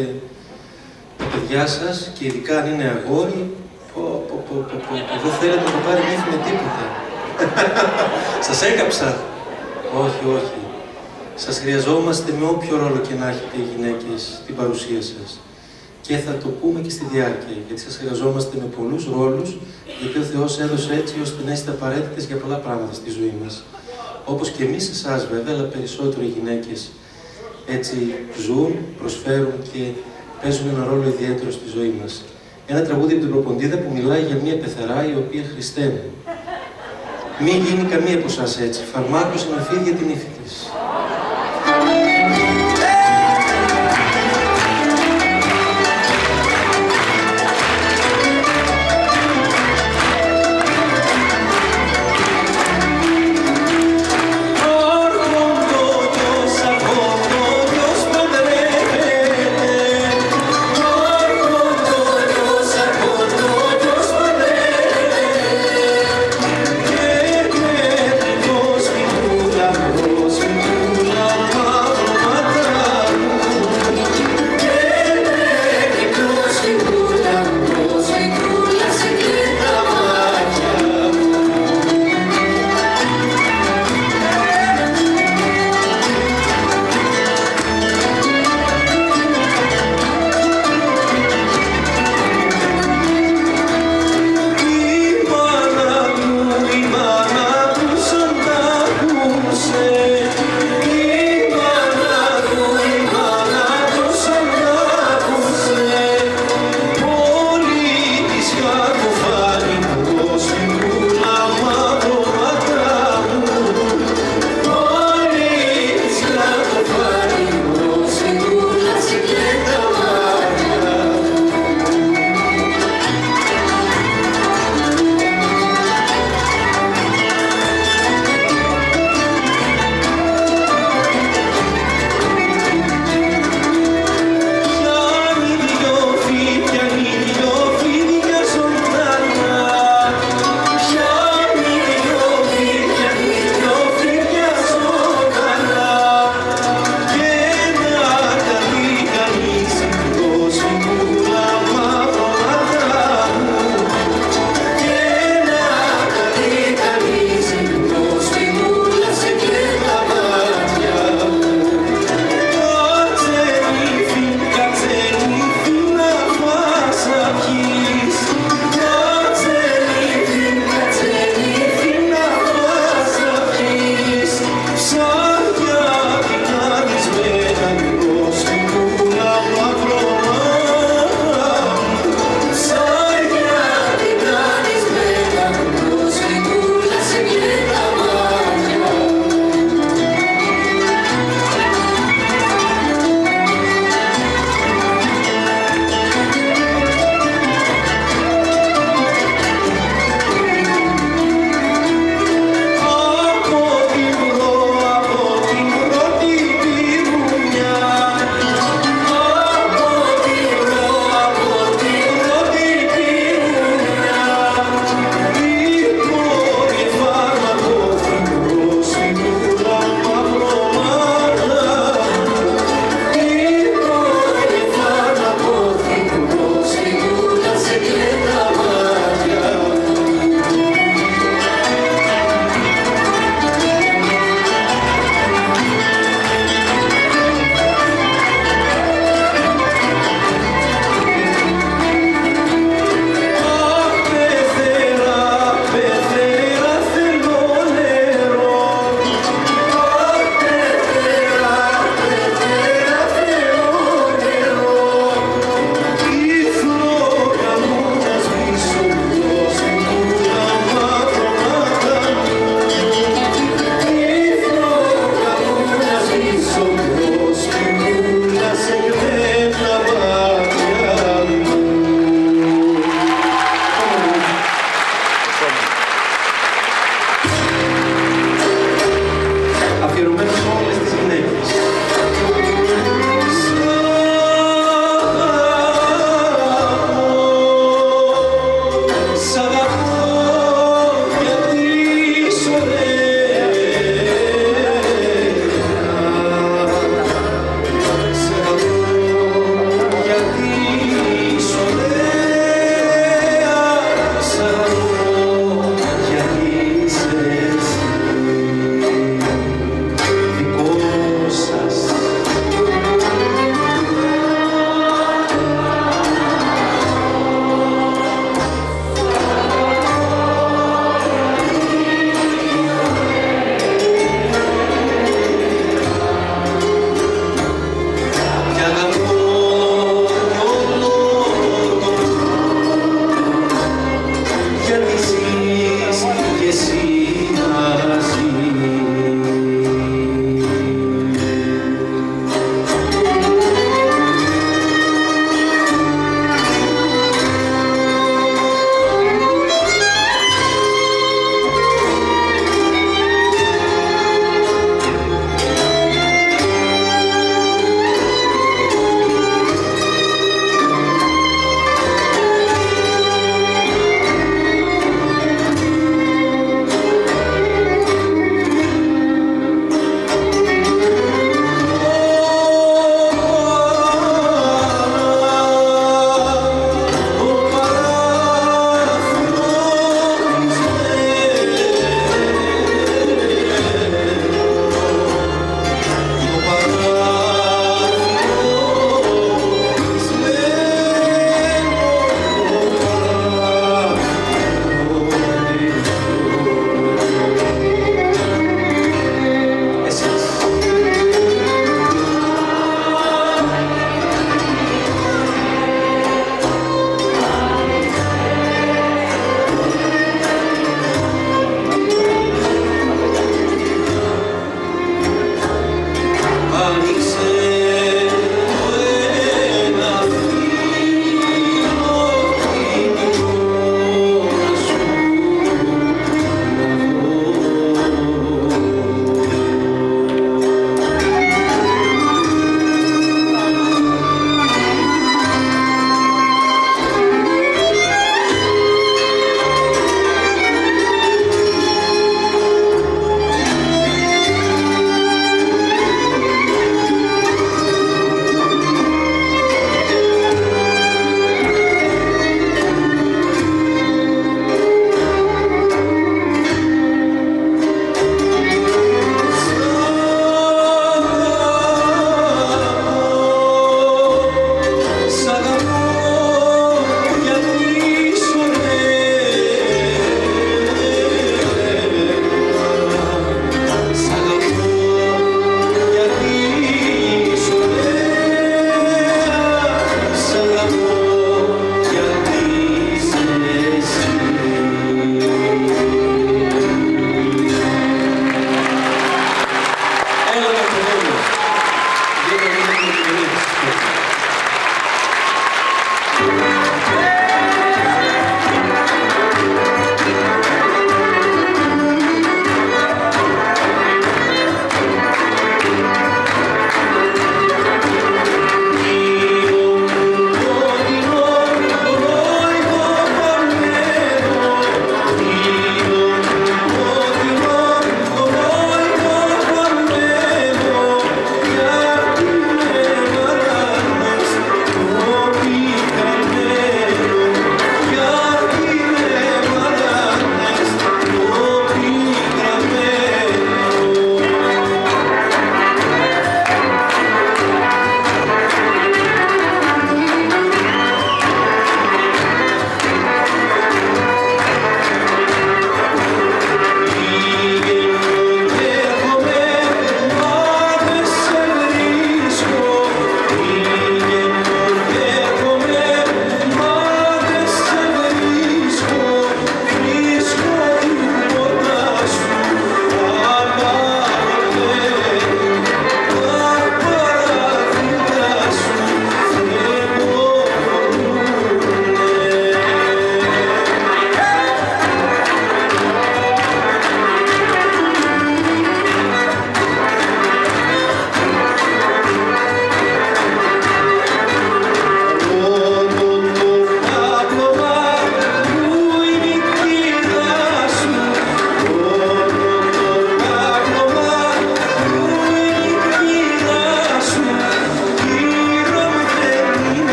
τα παιδιά σας και ειδικά αν είναι αγόρι, πω, πω, πω, πω, πω, πω, δεν θέλετε να το πάρει νύχη με τίποτα. σας έκαψα. Όχι, όχι. Σας χρειαζόμαστε με όποιο ρόλο και να έχετε οι γυναίκες στην παρουσία σας. Και θα το πούμε και στη διάρκεια, γιατί σας χρειαζόμαστε με πολλούς ρόλους, γιατί ο Θεός έδωσε έτσι ώστε να είστε απαραίτητες για πολλά πράγματα στη ζωή μας. Όπως και εμείς εσάς βέβαια, αλλά περισσότερο οι γυναίκες έτσι ζουν, προσφέρουν και παίζουν ένα ρόλο ιδιαίτερο στη ζωή μας. Ένα τραγούδι από την Προποντίδα που μιλάει για μια πεθερά η οποία χρισταίνει. Μην γίνει καμία από εσάς έτσι. Φαρμάκωσε να φύγει για την ύφη της.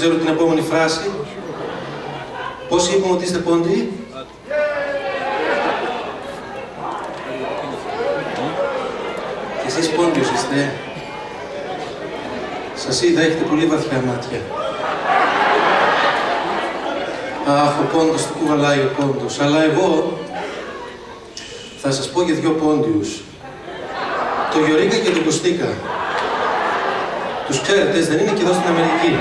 Ξέρω την επόμενη φράση. Πόσοι είπαμε ότι είστε πόντι; Και εσείς πόντιος είστε. Σας είδα, έχετε πολύ βαθιά μάτια. Αχ, ο πόντος του κουβαλάει ο πόντος. Αλλά εγώ θα σας πω για δυο πόντιους. Το Γιωρίκα και τον Κωστίκα. Τους ξέρετε, δεν είναι και εδώ στην Αμερική.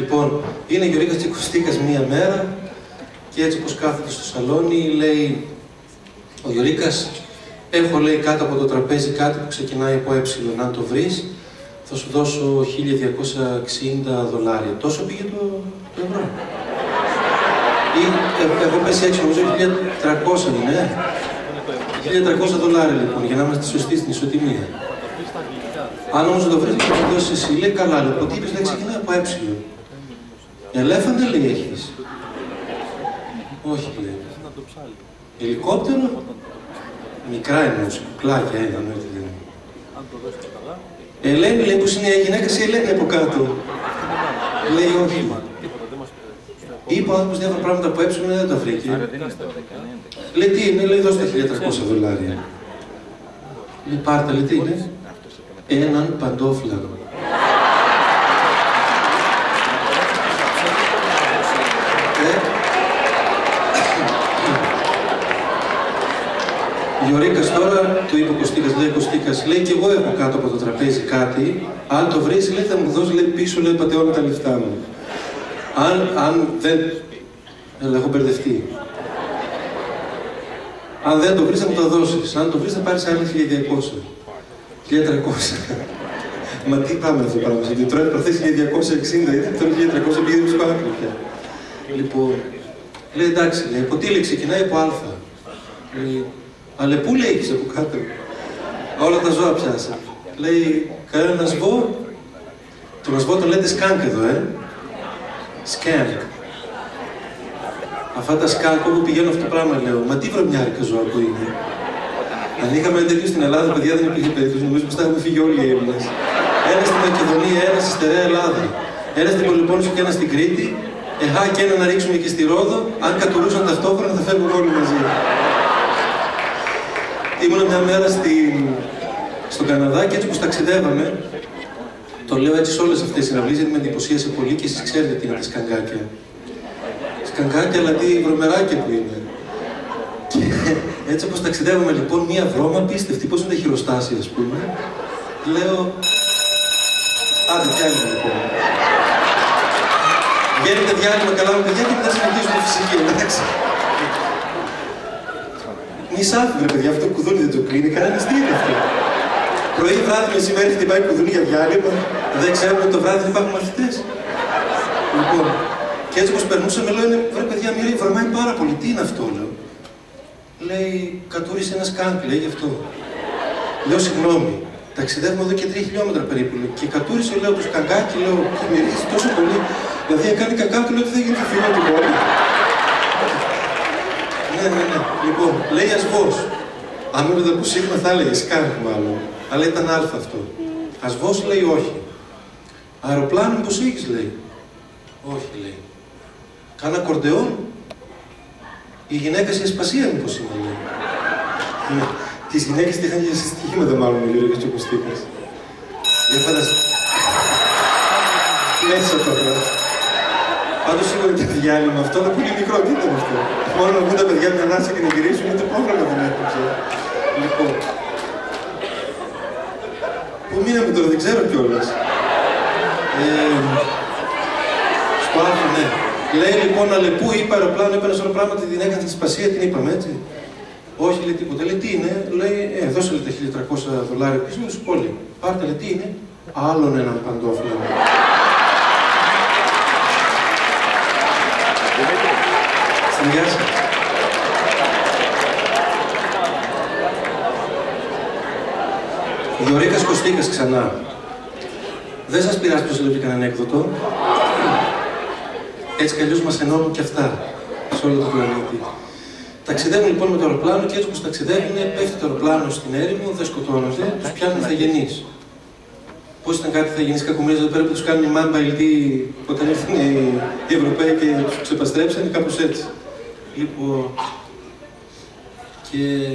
Λοιπόν, είναι Γιωρίκα και Κωστίκα μία μέρα και έτσι όπως κάθεται στο σαλόνι λέει ο Γιωρίκας, έχω λέει κάτω από το τραπέζι κάτι που ξεκινάει από ε, αν το βρεις θα σου δώσω 1260 δολάρια. Τόσο πήγε το, το ευρώ. Ή, ε, έχω πέσει έξω, νομίζω 1300 είναι. 1300 δολάρια λοιπόν, για να είμαστε σωστοί στην ισοτιμία. Αν όμως το βρεις και το δώσεις εσύ, λέει καλά, λοιπόν, τι είπες, δεν ξεκινάει από ε. Ελέφαντα λέει έχεις. Όχι λέει. Ελικόπτερο. Μικρά εννοούσε, κουκλάκια είδαμε ότι δεν είναι. Ελένη λέει πως είναι η γυναίκα σε Ελένη από κάτω. Λέει όχι. Είπα άνθρωπος διάφορα πράγματα που έψουμε δεν τα βρήκε. Λέει τι είναι, λέει δώστε 1300 δολάρια. Λέει πάρτε, λέει τι είναι. Έναν παντόφλαρο. Γιωρίκας τώρα, του είπε ο Κωστίκας, λέει Κωστίκας, λέει και εγώ έχω κάτω από το τραπέζι κάτι, αν το βρεις, λέει θα μου δώσεις λέει, πίσω, λέει πατεώνα τα λεφτά μου. Αν, αν δεν, έλα, έχω μπερδευτεί. Αν δεν το βρεις, θα μου το δώσεις. Αν το βρεις, θα πάρεις άλλη 1200. 1300. Μα τι πάμε αυτό το πράγμα, γιατί τώρα προχθές 1260, ήταν τώρα 1300 πήγε στο άκρη πια. Λοιπόν, λέει εντάξει, λέει, από τι λέει ξεκινάει από α. Λέει, αλλά πού λέει από κάτω; Όλα τα ζώα πιάσα. Λέει, κανένα σβό. Το σβό το λέτε σκάνκ εδώ, ε. Σκάνκ. Αυτά τα σκάνκ όπου πηγαίνω αυτό το πράγμα λέω. Μα τι βρωμιάρικα ζώα που είναι. Αν είχαμε τέτοιο στην Ελλάδα, παιδιά δεν υπήρχε περίπτωση. Νομίζω πως θα έχουμε φύγει όλοι οι Έλληνες. Ένα στη Μακεδονία, ένα στη στερεά Ελλάδα. Ένα στην Πολυπόννησο και ένα στην Κρήτη. Εχά και ένα να ρίξουμε και στη Ρόδο. Αν κατουρούσαν ταυτόχρονα θα φεύγουν όλοι μαζί. Ήμουν μια μέρα στην, στον Καναδά και έτσι που ταξιδεύαμε, το λέω έτσι σε όλες αυτές τις συναυλίε γιατί με εντυπωσίασε πολύ και εσείς ξέρετε τι είναι τα σκαγκάκια. Σκαγκάκια, δηλαδή βρωμεράκια που είναι. Και έτσι όπως ταξιδεύαμε λοιπόν, μία βρώμα πίστευτη, πώς είναι τα χειροστάσια, ας πούμε. Λέω. Άντε, διάλειμμα λοιπόν. Βγαίνετε διάλειμμα καλά με παιδιά και μετά συνεχίζουμε φυσική, εντάξει. Μισά ρε παιδιά, αυτό το κουδούνι δεν το κλείνει, κανένας τι είναι αυτό. Πρωί, βράδυ, μεσημέρι χτυπάει κουδούνι για διάλειμμα, δεν ξέρουμε το βράδυ δεν υπάρχουν μαθητές. Λοιπόν, και έτσι όπως περνούσαμε, λέω, βρε παιδιά, μοιρή, βρωμάει πάρα πολύ. Τι είναι αυτό, λέω. Λέει, κατούρισε ένα σκάνκ, λέει γι' αυτό. Λέω, συγγνώμη, ταξιδεύουμε εδώ και τρία χιλιόμετρα περίπου. Λέω, και κατούρισε, λέω, το σκαγκάκι, λέω, και μυρίζει τόσο πολύ. Δηλαδή, έκανε κακά, λέω ότι δεν γίνεται φύγω την πόλη. Ναι, ναι, ναι. Λοιπόν, λέει ασβός. Αν με το που σύγχρονα θα έλεγε σκάνκ μάλλον. Αλλά ήταν α αυτό. Ασβός λέει όχι. Αεροπλάνο πως έχεις λέει. Όχι λέει. Κάνα κορντεόν. Η γυναίκα σε ασπασία μήπως είναι λέει. Ναι. Τις γυναίκες τι είχαν για συστοιχήματα μάλλον ο Γιώργος και ο Κωστίκας. Για φανταστείτε. Μέσα τώρα. Πάντως σίγουρα ήταν διάλειμμα αυτό, ήταν πολύ μικρό. Τι ήταν αυτό. Μόνο να βγουν τα παιδιά μια ανάσα και να γυρίσουν, ούτε πρόγραμμα δεν έπαιξε. Λοιπόν. Πού μείναμε τώρα, δεν ξέρω κιόλας. Ε, στο ναι. Λέει λοιπόν αλεπού, είπε αεροπλάνο, είπε ένα σωρό πράγματα, την έκανε στη σπασία, την είπαμε έτσι. Όχι, λέει τίποτα. Λέει τι είναι, λέει, ε, δώσε λέει τα 1300 δολάρια πίσω, σου πω λέει. Πάρτε, λέει τι είναι, άλλον έναν παντόφλο. Γεια σας. Γιωρίκας Κωστίκας ξανά. Δεν σας πειράζει ποιος λέω και κανένα ανέκδοτο. Έτσι κι αλλιώς μας ενώνουν και αυτά σε όλο το πλανήτη. Ταξιδεύουν λοιπόν με το αεροπλάνο και έτσι όπως ταξιδεύουν, πέφτει το αεροπλάνο στην έρημο, δεν σκοτώνονται, τους πιάνουν θαγενείς. Πώς ήταν κάτι θα γίνει κακομοίρες εδώ πέρα που τους κάνουν μάμπα ηλτή όταν ήρθαν οι Ευρωπαίοι και τους ξεπαστρέψαν, κάπως έτσι. Λοιπόν, και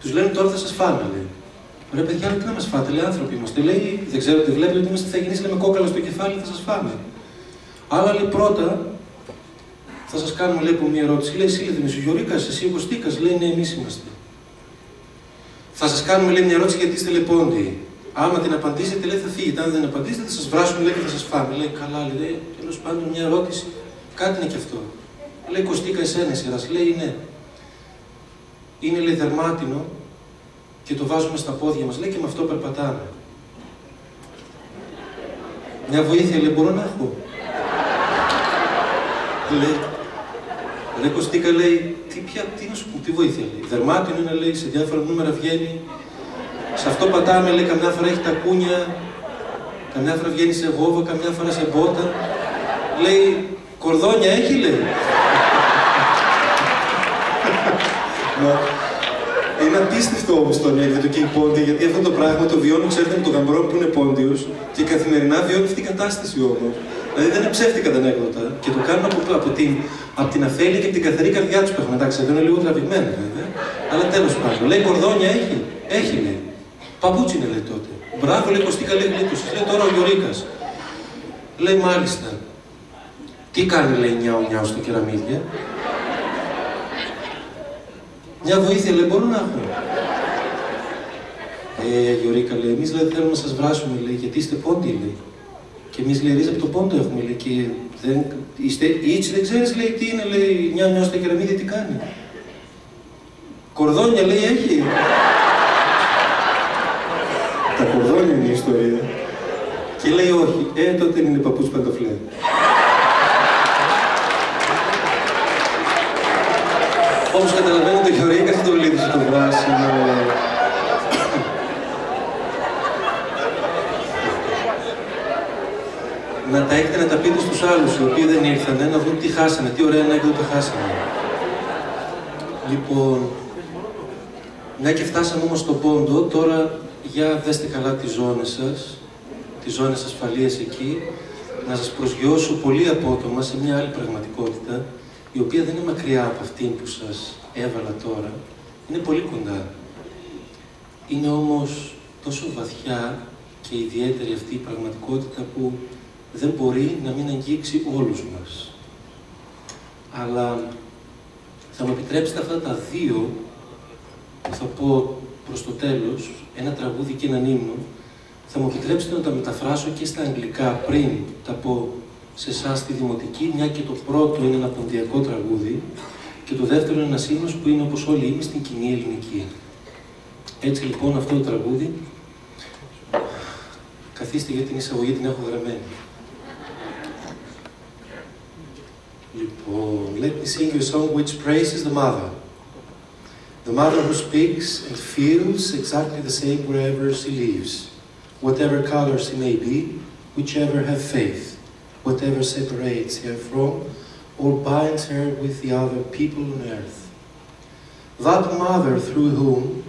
τους λένε τώρα θα σας φάνε, λέει. Ρε παιδιά, τι να μας φάτε, λέει άνθρωποι είμαστε. Λέει, δεν ξέρω τι βλέπετε, ότι είμαστε θα γεννήσει με κόκαλα στο κεφάλι, θα σας φάμε. Αλλά λέει πρώτα, θα σας κάνουμε λέει, μια ερώτηση. Λέει, εσύ δεν είσαι ο Γιωρίκα, εσύ ο Κωστίκας. Λέει, ναι, εμείς είμαστε. Θα σας κάνουμε λέει, μια ερώτηση γιατί είστε λεπόντιοι. Άμα την απαντήσετε, λέει θα φύγετε. Αν δεν απαντήσετε, θα σας βράσουμε λέει, και θα σας φάμε. Λέει καλά, λέει τέλος πάντων μια ερώτηση, κάτι είναι και αυτό. Λέει Κωστίκα, εσένα σειρά. Λέει ναι. Είναι λέει δερμάτινο και το βάζουμε στα πόδια μας. Λέει και με αυτό περπατάμε. Μια βοήθεια λέει μπορώ να έχω; λέει, λέει Κωστίκα λέει, τι, πια, τι να σου πω, τι βοήθεια λέει. Δερμάτινο είναι λέει, σε διάφορα νούμερα βγαίνει. Σε αυτό πατάμε λέει, καμιά φορά έχει τα κούνια, καμιά φορά βγαίνει σε βόβα, καμιά φορά σε μπότα. Λέει, κορδόνια έχει λέει. Είναι απίστευτο όμω το ανέκδοτο και η πόντια, γιατί αυτό το πράγμα το βιώνω, ξέρετε, με τον γαμπρό που είναι πόντιος και καθημερινά βιώνει αυτή την κατάσταση όμως. Δηλαδή δεν είναι ψεύτικα τα ανέκδοτα και το κάνουν από, από, την, από την αφέλεια και από την καθαρή καρδιά τους που έχουν. Εντάξει, εδώ είναι λίγο τραβηγμένο βέβαια. Αλλά τέλος πάντων. Λέει κορδόνια έχει. Έχει λέει. Παπούτσι είναι λέει τότε. Μπράβο λέει Κωστίκα λέει γλίτωση. Λέει τώρα ο Γιωρίκα. Λέει μάλιστα. Τι κάνει λέει νιάου νιάου στο κεραμίδια; Μια βοήθεια λέει μπορώ να έχω. Ε, Γιωρίκα λέει, εμείς δηλαδή θέλουμε να σας βράσουμε λέει, γιατί είστε πόντι λέει. Και εμείς λέει, ρίζα από το πόντο έχουμε λέει, και δεν, είστε έτσι δεν ξέρεις λέει τι είναι λέει, μια νιώστε κεραμίδια τι κάνει. Κορδόνια λέει έχει. Τα κορδόνια είναι η ιστορία. Και λέει όχι, ε τότε είναι παππούς παντοφλέ. Όπως καταλαβαίνετε, ο Γιωρίκα δεν το λύτησε το βράσιμο. να τα έχετε να τα πείτε στους άλλους οι οποίοι δεν ήρθαν, να δουν τι χάσανε, τι ωραία ανέκδοτα χάσανε. Λοιπόν, μια και φτάσαμε όμως στον πόντο, τώρα για δέστε καλά τις ζώνες σας, τις ζώνες ασφαλείας εκεί, να σας προσγειώσω πολύ απότομα σε μια άλλη πραγματικότητα, η οποία δεν είναι μακριά από αυτήν που σας έβαλα τώρα, είναι πολύ κοντά. Είναι όμως τόσο βαθιά και ιδιαίτερη αυτή η πραγματικότητα που δεν μπορεί να μην αγγίξει όλους μας. Αλλά θα μου επιτρέψετε αυτά τα δύο που θα πω προς το τέλος, ένα τραγούδι και έναν ύμνο, θα μου επιτρέψετε να τα μεταφράσω και στα αγγλικά πριν τα πω σε εσάς στη Δημοτική, μια και το πρώτο είναι ένα ποντιακό τραγούδι και το δεύτερο είναι ένας ύμνος που είναι όπως όλοι είμαι στην κοινή ελληνική. Έτσι λοιπόν αυτό το τραγούδι, καθίστε για την εισαγωγή την έχω γραμμένη. Λοιπόν, let me sing you a song which praises the mother. The mother who speaks and feels exactly the same wherever she lives, whatever color she may be, whichever have faith, whatever separates her from or binds her with the other people on earth. That mother through whom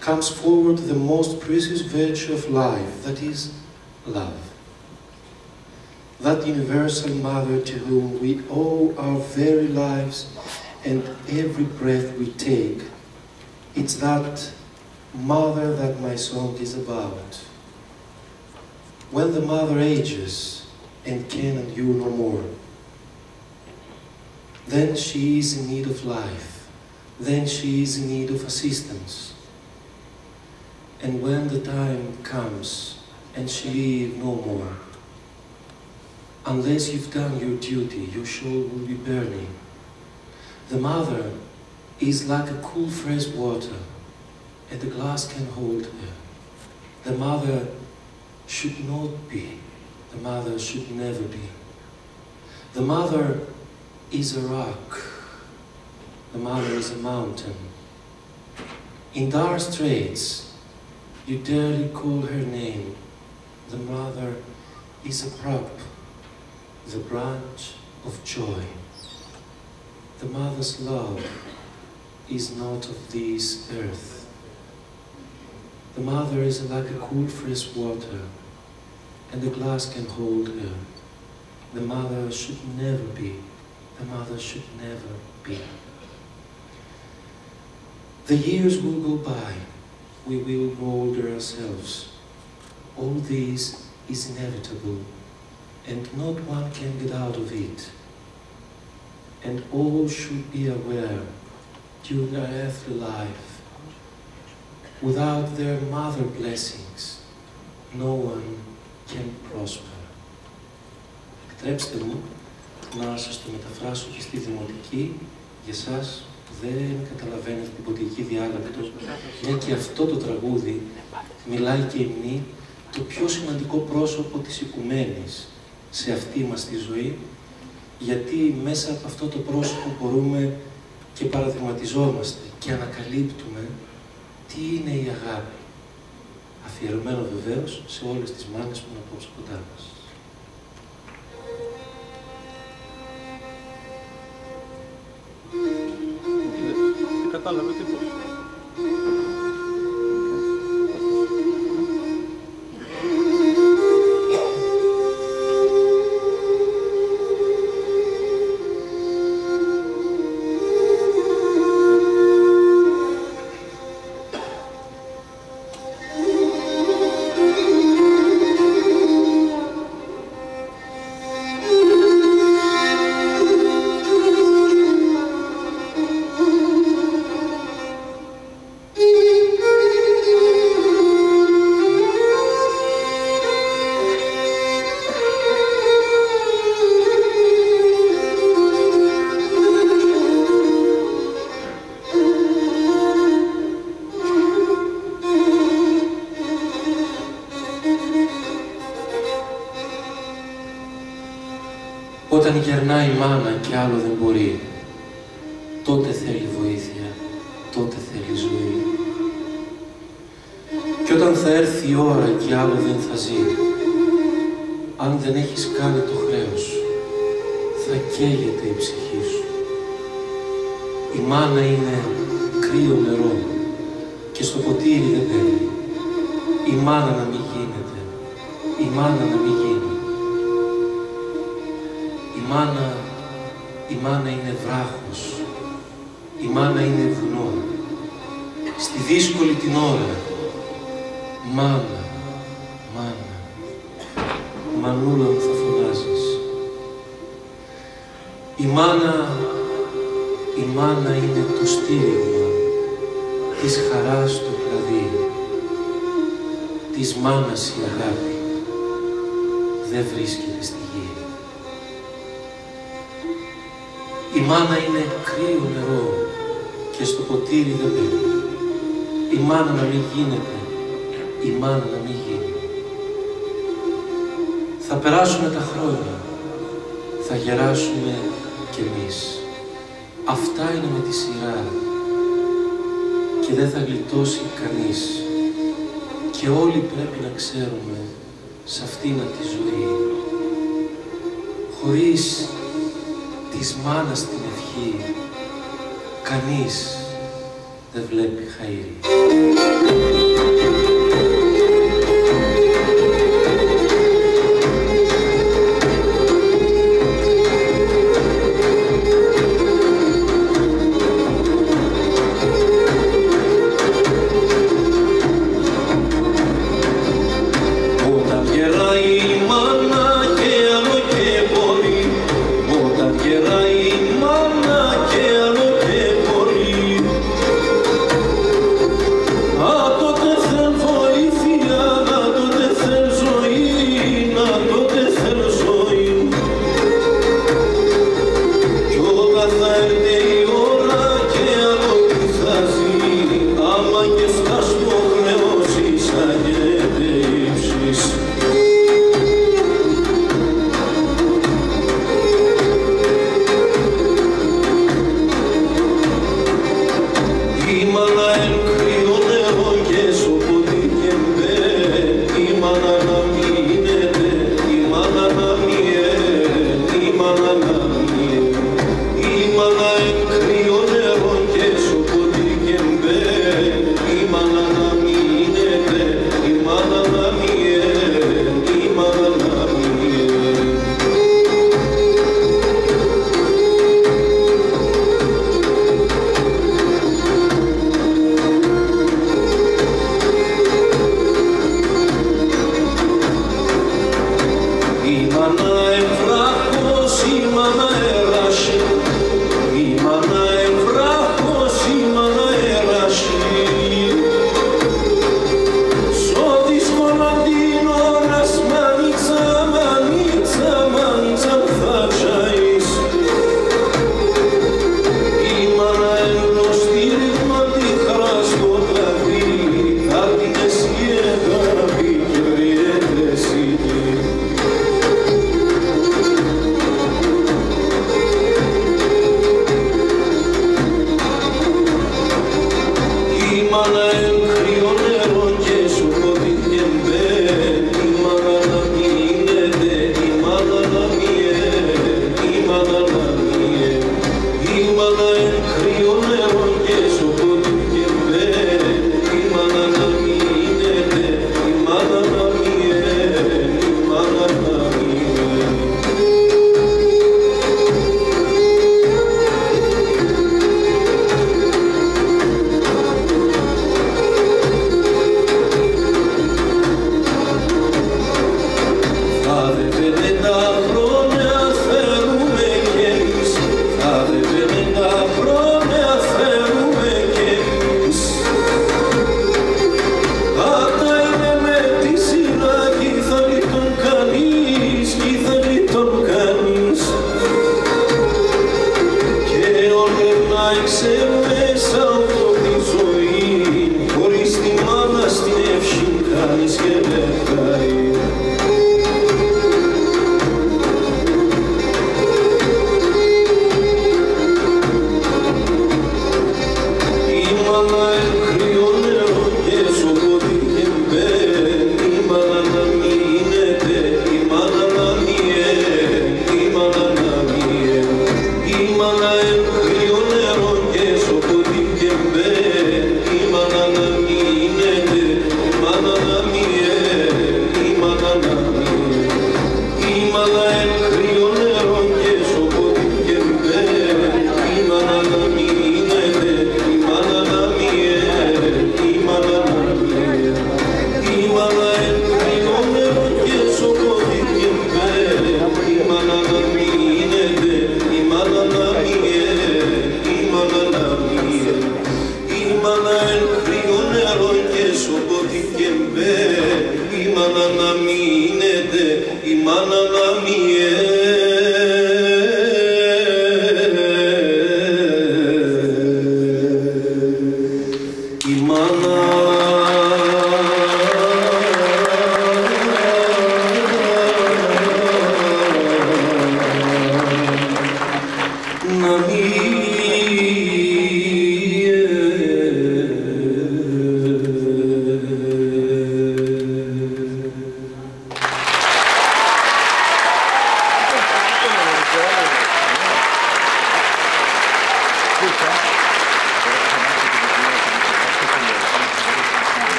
comes forward the most precious virtue of life, that is, love that universal mother to whom we owe our very lives and every breath we take. It's that mother that my song is about. When the mother ages and can endure no more, then she is in need of life. Then she is in need of assistance. And when the time comes and she live no more, Unless you've done your duty, your soul will be burning. The mother is like a cool fresh water, and the glass can hold her. The mother should not be. The mother should never be. The mother is a rock. The mother is a mountain. In dark straits, you daily call her name. The mother is a prop the branch of joy. The mother's love is not of this earth. The mother is like a cool fresh water, and the glass can hold her. The mother should never be. The mother should never be. The years will go by. We will mold ourselves. All this is inevitable, and not one can get out of it. And all should be aware during their earthly life. Without their mother blessings, no one και πρόσφατα. Επιτρέψτε μου να σας το μεταφράσω και στη δημοτική για σας που δεν καταλαβαίνετε την ποτική διάλεκτο, μια και αυτό το τραγούδι μιλάει και εμεί το πιο σημαντικό πρόσωπο της οικουμένης σε αυτή μας τη ζωή, γιατί μέσα από αυτό το πρόσωπο μπορούμε και παραδειγματιζόμαστε και ανακαλύπτουμε τι είναι η αγάπη αφιερωμένος βεβαίως σε όλες τις μάνες που είναι απόψε κοντά μας. Ε, ε, Δεν κατάλαβα τίποτα.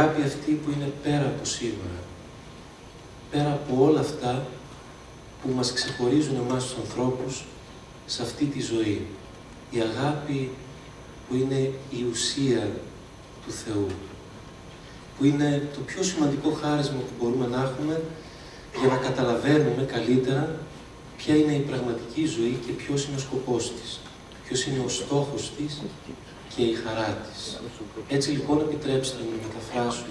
Αγάπη αυτή που είναι πέρα από σήμερα. Πέρα από όλα αυτά που μας ξεχωρίζουν εμάς τους ανθρώπους σε αυτή τη ζωή. Η αγάπη που είναι η ουσία του Θεού. Που είναι το πιο σημαντικό χάρισμα που μπορούμε να έχουμε για να καταλαβαίνουμε καλύτερα ποια είναι η πραγματική ζωή και ποιος είναι ο σκοπός της. Ποιος είναι ο στόχος της και η χαρά της. Έτσι λοιπόν επιτρέψτε να μεταφράσω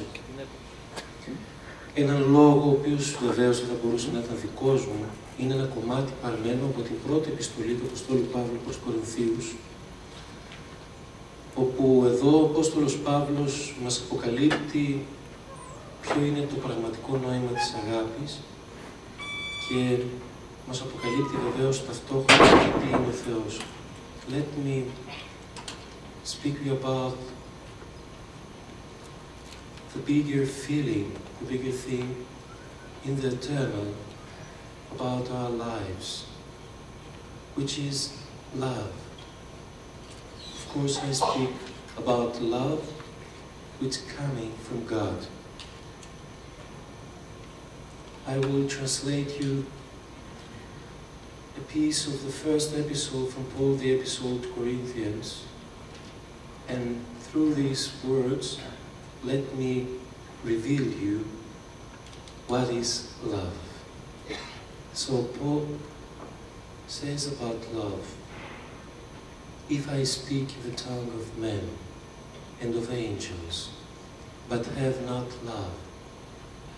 έναν λόγο ο οποίος βεβαίως δεν θα μπορούσε να ήταν δικός μου. Είναι ένα κομμάτι παρμένο από την πρώτη επιστολή του Αποστόλου Παύλου προς Κορινθίους όπου εδώ ο Απόστολος Παύλος μας αποκαλύπτει ποιο είναι το πραγματικό νόημα της αγάπης και μας αποκαλύπτει βεβαίως ταυτόχρονα τι είναι ο Θεός. Let me speak to you about the bigger feeling, the bigger thing in the eternal about our lives, which is love. Of course, I speak about love which is coming from God. I will translate you a piece of the first episode from Paul the Epistle to Corinthians. And through these words, let me reveal you what is love. So Paul says about love, if I speak the tongue of men and of angels, but have not love,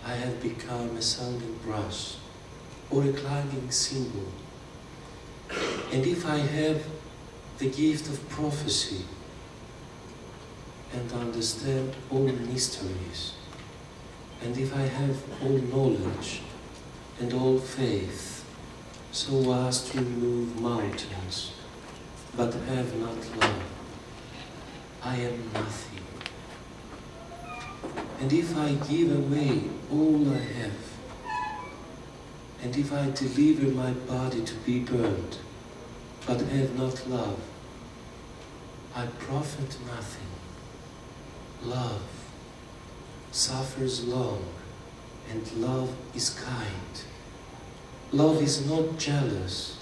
I have become a sounding brass or a clanging cymbal. And if I have the gift of prophecy and understand all mysteries, and if I have all knowledge and all faith, so as to remove mountains, but have not love, I am nothing. And if I give away all I have, and if I deliver my body to be burned, but have not love, I profit nothing. Love suffers long, and love is kind. Love is not jealous.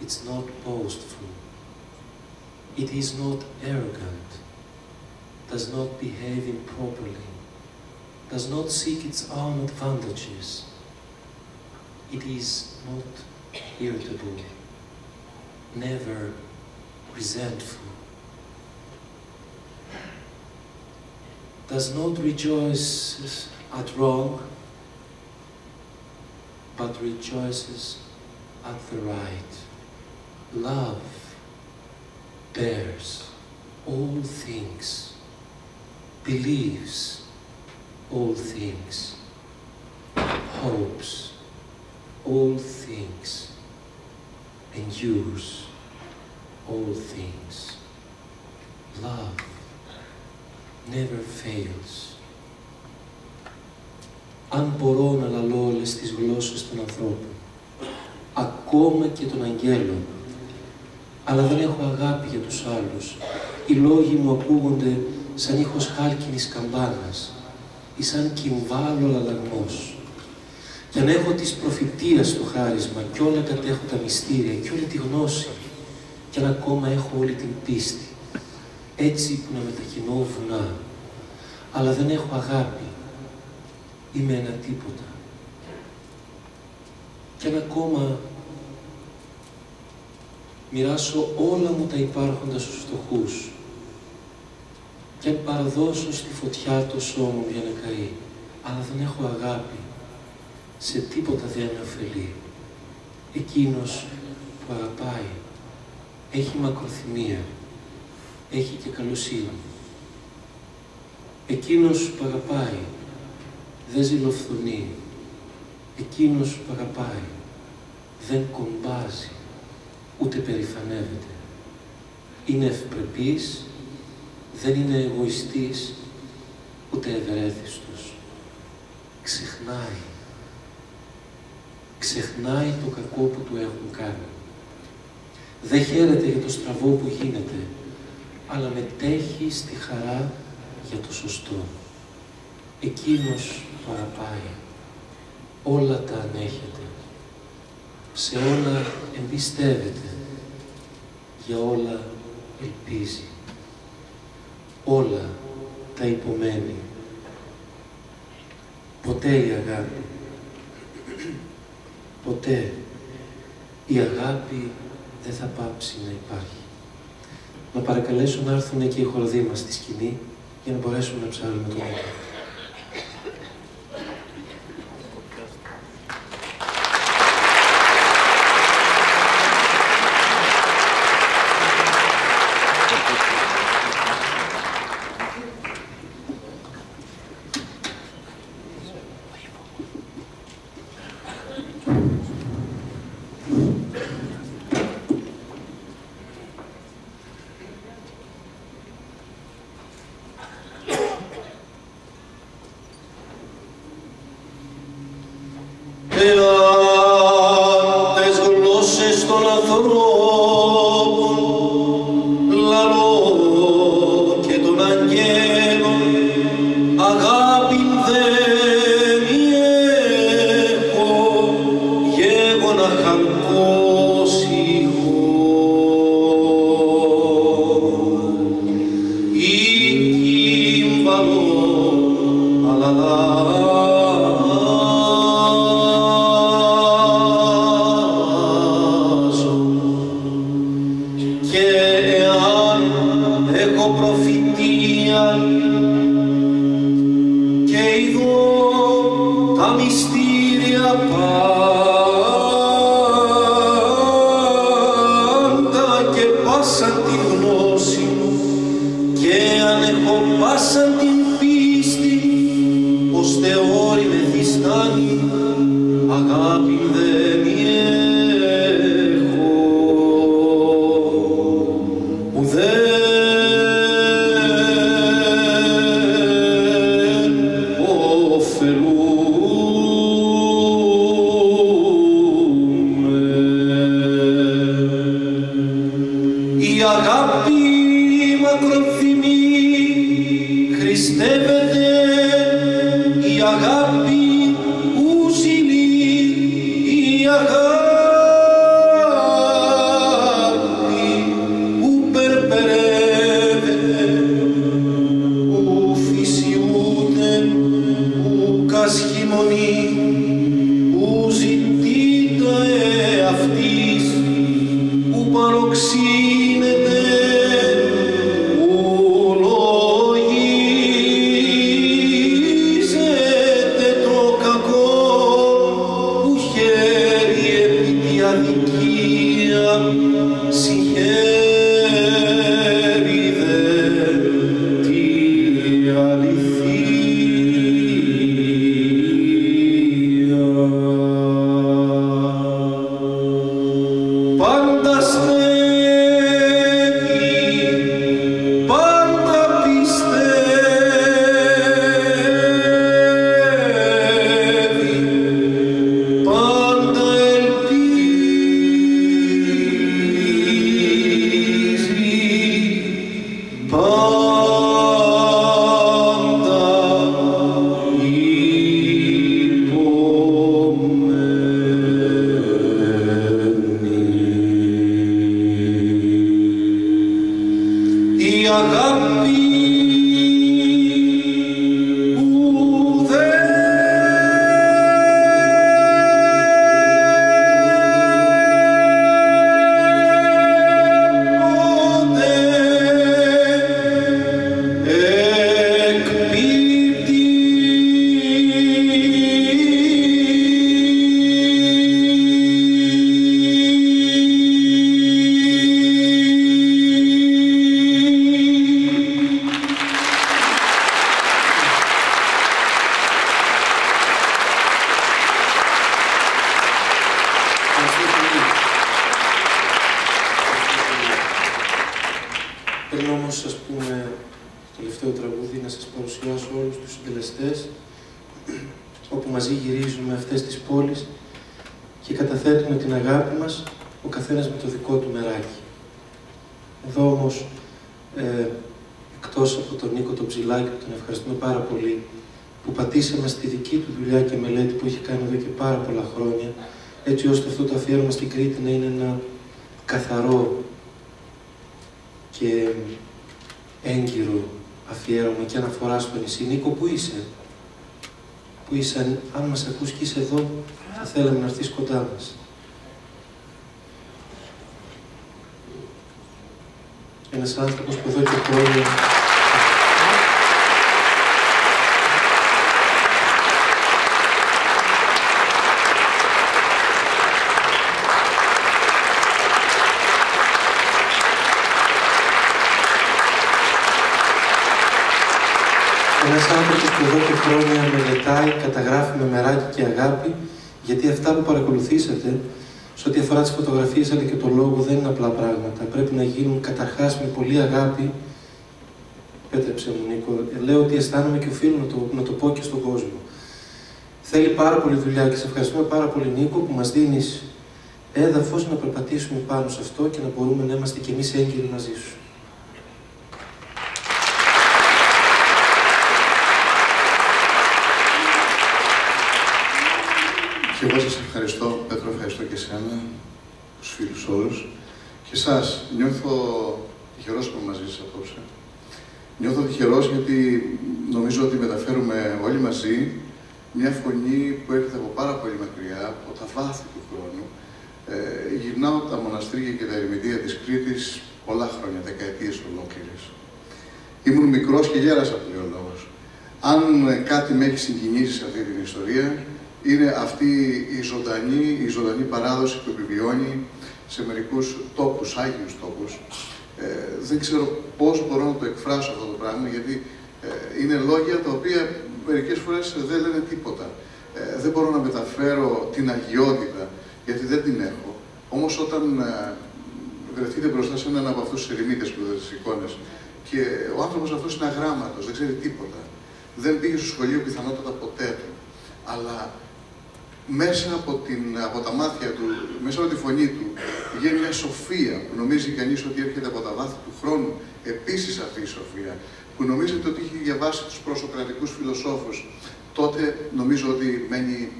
It's not boastful. It is not arrogant. Does not behave improperly. Does not seek its own advantages. It is not irritable. Never resentful. Does not rejoice at wrong but rejoices at the right. Love bears all things, believes all things, hopes all things, endures all things. Love never fails. αν μπορώ να λαλώ όλες τις γλώσσες των ανθρώπων, ακόμα και των αγγέλων, αλλά δεν έχω αγάπη για τους άλλους, οι λόγοι μου ακούγονται σαν ήχος χάλκινης καμπάνας ή σαν κυμβάλο λαλαγμός. Και αν έχω της προφητείας το χάρισμα και όλα κατέχω τα μυστήρια και όλη τη γνώση και αν ακόμα έχω όλη την πίστη, έτσι που να μετακινώ βουνά, αλλά δεν έχω αγάπη, είμαι ένα τίποτα. Και αν ακόμα μοιράσω όλα μου τα υπάρχοντα στους φτωχούς και αν παραδώσω στη φωτιά το σώμα μου για να καεί, αλλά δεν έχω αγάπη, σε τίποτα δεν με ωφελεί. Εκείνος που αγαπάει έχει μακροθυμία, έχει και καλοσύνη. Εκείνος που αγαπάει δεν ζηλοφθονεί. Εκείνος που αγαπάει δεν κομπάζει, ούτε περηφανεύεται. Είναι ευπρεπής, δεν είναι εγωιστής, ούτε ευερέθιστος. Ξεχνάει. Ξεχνάει το κακό που του έχουν κάνει. Δεν χαίρεται για το στραβό που γίνεται, αλλά μετέχει στη χαρά για το σωστό. Εκείνος που αγαπάει, όλα τα ανέχεται, σε όλα εμπιστεύεται, για όλα ελπίζει, όλα τα υπομένει. Ποτέ η αγάπη, ποτέ η αγάπη δεν θα πάψει να υπάρχει. Να παρακαλέσω να έρθουν και οι χορδοί μας στη σκηνή για να μπορέσουμε να ψάρουμε το νόημα. Μακροθυμή χριστεύεται πολύ αγάπη. Πέτρεψε μου, Νίκο. Ε, Λέω ότι αισθάνομαι και οφείλω να το, να το πω και στον κόσμο. Θέλει πάρα πολύ δουλειά και σε ευχαριστούμε πάρα πολύ, Νίκο, που μας δίνεις έδαφος να περπατήσουμε πάνω σε αυτό και να μπορούμε να είμαστε κι εμείς έγκυροι μαζί σου. Και εγώ σας ευχαριστώ, Πέτρο, ευχαριστώ και εσένα, τους φίλους όλους. Και εσάς, νιώθω τυχερός που είμαι μαζί σας απόψε. Νιώθω τυχερός γιατί νομίζω ότι μεταφέρουμε όλοι μαζί μια φωνή που έρχεται από πάρα πολύ μακριά, από τα βάθη του χρόνου. Ε, γυρνάω τα μοναστήρια και τα ερημητήρια της Κρήτης πολλά χρόνια, δεκαετίες ολόκληρες. Ήμουν μικρός και γέρασα από ο λόγος. Αν ε, κάτι με έχει συγκινήσει σε αυτή την ιστορία, είναι αυτή η ζωντανή, η ζωντανή παράδοση που επιβιώνει σε μερικούς τόπους, άγιους τόπους. Ε, δεν ξέρω πώς μπορώ να το εκφράσω αυτό το πράγμα, γιατί ε, είναι λόγια τα οποία μερικές φορές δεν λένε τίποτα. Ε, δεν μπορώ να μεταφέρω την αγιότητα, γιατί δεν την έχω. Όμως όταν ε, βρεθείτε μπροστά σε έναν από αυτούς τους ερημίτες που είδατε στις εικόνες και ο άνθρωπος αυτός είναι αγράμματος, δεν ξέρει τίποτα. Δεν πήγε στο σχολείο πιθανότατα ποτέ του. Αλλά μέσα από, την, από τα μάτια του, μέσα από τη φωνή του, Βγαίνει μια σοφία που νομίζει κανείς ότι έρχεται από τα βάθη του χρόνου. Επίσης αυτή η σοφία που νομίζετε ότι έχει διαβάσει τους προσοκρατικούς φιλοσόφους. Τότε νομίζω ότι μένει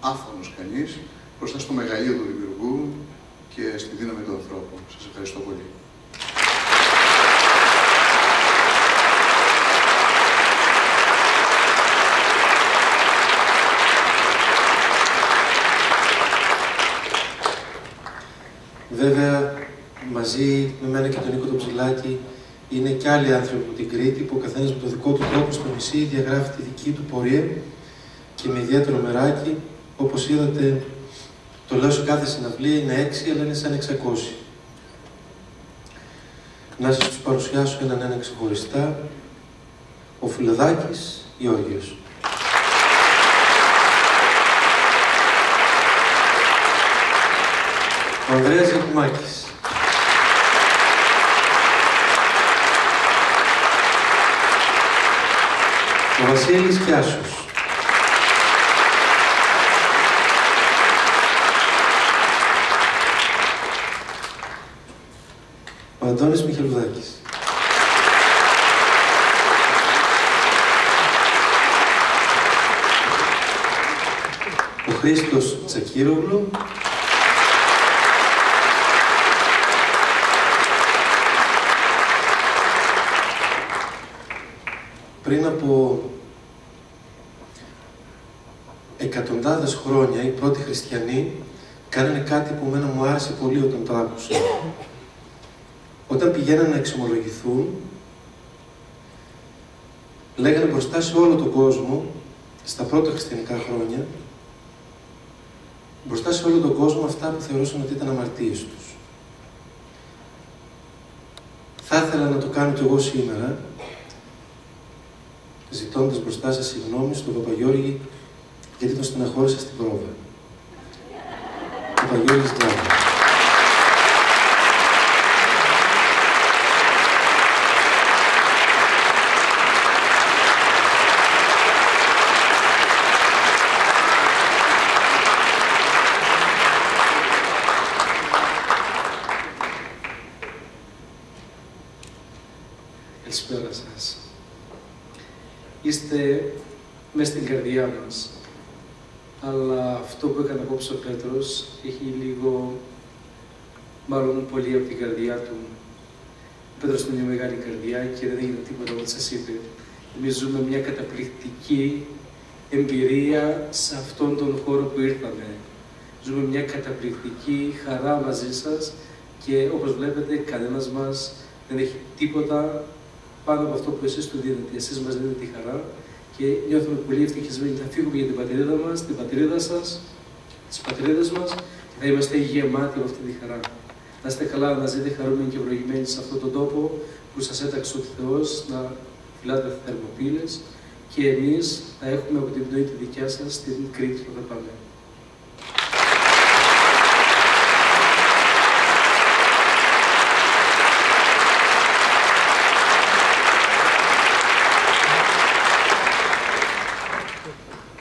άφωνος κανείς μπροστά στο μεγαλείο του δημιουργού και στη δύναμη του ανθρώπου. Σας ευχαριστώ πολύ. Βέβαια, μαζί με μένα και τον Νίκο τον Ψηλάκη, είναι και άλλοι άνθρωποι από την Κρήτη που ο καθένας με το δικό του τρόπο στο νησί διαγράφει τη δική του πορεία και με ιδιαίτερο μεράκι, όπως είδατε, το λέω σε κάθε συναυλία, είναι έξι, αλλά είναι σαν 600. Να σας τους παρουσιάσω έναν ένα ξεχωριστά, ο Φιλοδάκης Γεώργιος. Ο Ανδρέας Γιακουμάκης. Ο Βασίλης Κιάσος. Ο Αντώνης Μιχελουδάκης. Ο Χρήστος Τσακύρογλου. Πριν από εκατοντάδες χρόνια οι πρώτοι χριστιανοί κάνανε κάτι που μένα μου άρεσε πολύ όταν το άκουσα. Όταν πηγαίνανε να εξομολογηθούν, λέγανε μπροστά σε όλο τον κόσμο, στα πρώτα χριστιανικά χρόνια, μπροστά σε όλο τον κόσμο αυτά που θεωρούσαν ότι ήταν αμαρτίες τους. Θα ήθελα να το κάνω κι εγώ σήμερα, ζητώντας μπροστά σας συγγνώμη στον Παπαγιώργη, γιατί τον στεναχώρησα στην πρόβα. Παπαγιώργης Γκλάβα. Καλησπέρα σας. Είστε μέσα στην καρδιά μας. Αλλά αυτό που έκανε απόψε ο Πέτρος έχει λίγο, μάλλον πολύ από την καρδιά του. Ο Πέτρος είναι μια μεγάλη καρδιά και δεν έγινε τίποτα ό,τι σας είπε. Εμείς ζούμε μια καταπληκτική εμπειρία σε αυτόν τον χώρο που ήρθαμε. Ζούμε μια καταπληκτική χαρά μαζί σας και όπως βλέπετε κανένας μας δεν έχει τίποτα πάνω από αυτό που εσείς του δίνετε. Εσείς μας δίνετε τη χαρά και νιώθουμε πολύ ευτυχισμένοι. Θα φύγουμε για την πατρίδα μας, την πατρίδα σας, τις πατρίδες μας και θα είμαστε γεμάτοι από αυτή τη χαρά. Να είστε καλά, να ζείτε χαρούμενοι και ευλογημένοι σε αυτόν τον τόπο που σας έταξε ο Θεός να φυλάτε θερμοπύλες και εμείς να έχουμε από την πνοή τη δικιά σας στην Κρήτη που θα πάμε.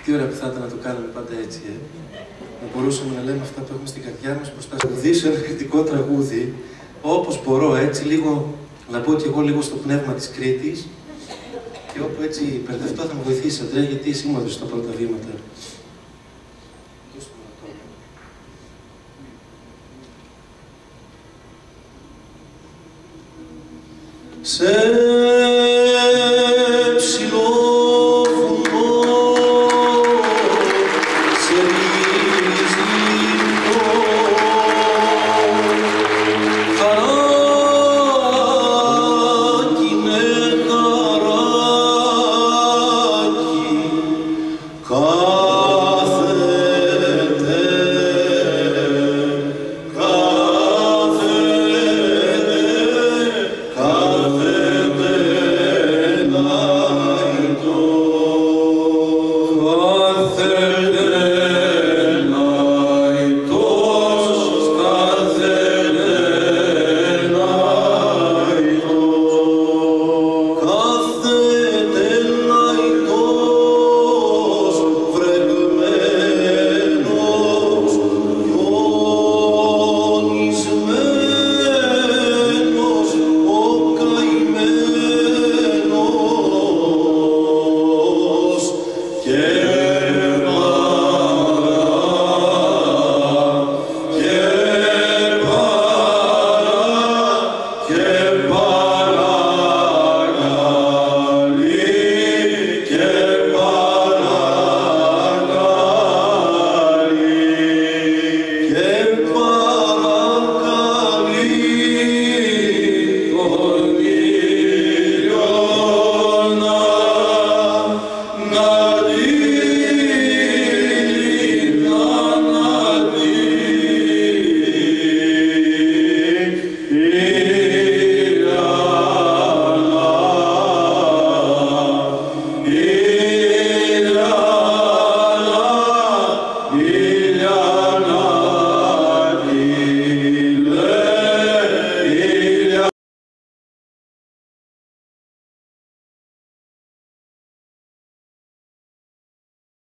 Τι ωραία που θα ήταν να το κάνουμε πάντα έτσι, ε. Να μπορούσαμε να λέμε αυτά που έχουμε στην καρδιά μας μπροστά στο τραγουδήσω ένα κριτικό τραγούδι, όπως μπορώ έτσι, λίγο, να πω και εγώ λίγο στο πνεύμα της Κρήτης και όπου έτσι μπερδευτώ θα με βοηθήσει, Αντρέα, γιατί εσύ μου έδωσες τα πρώτα βήματα. Σε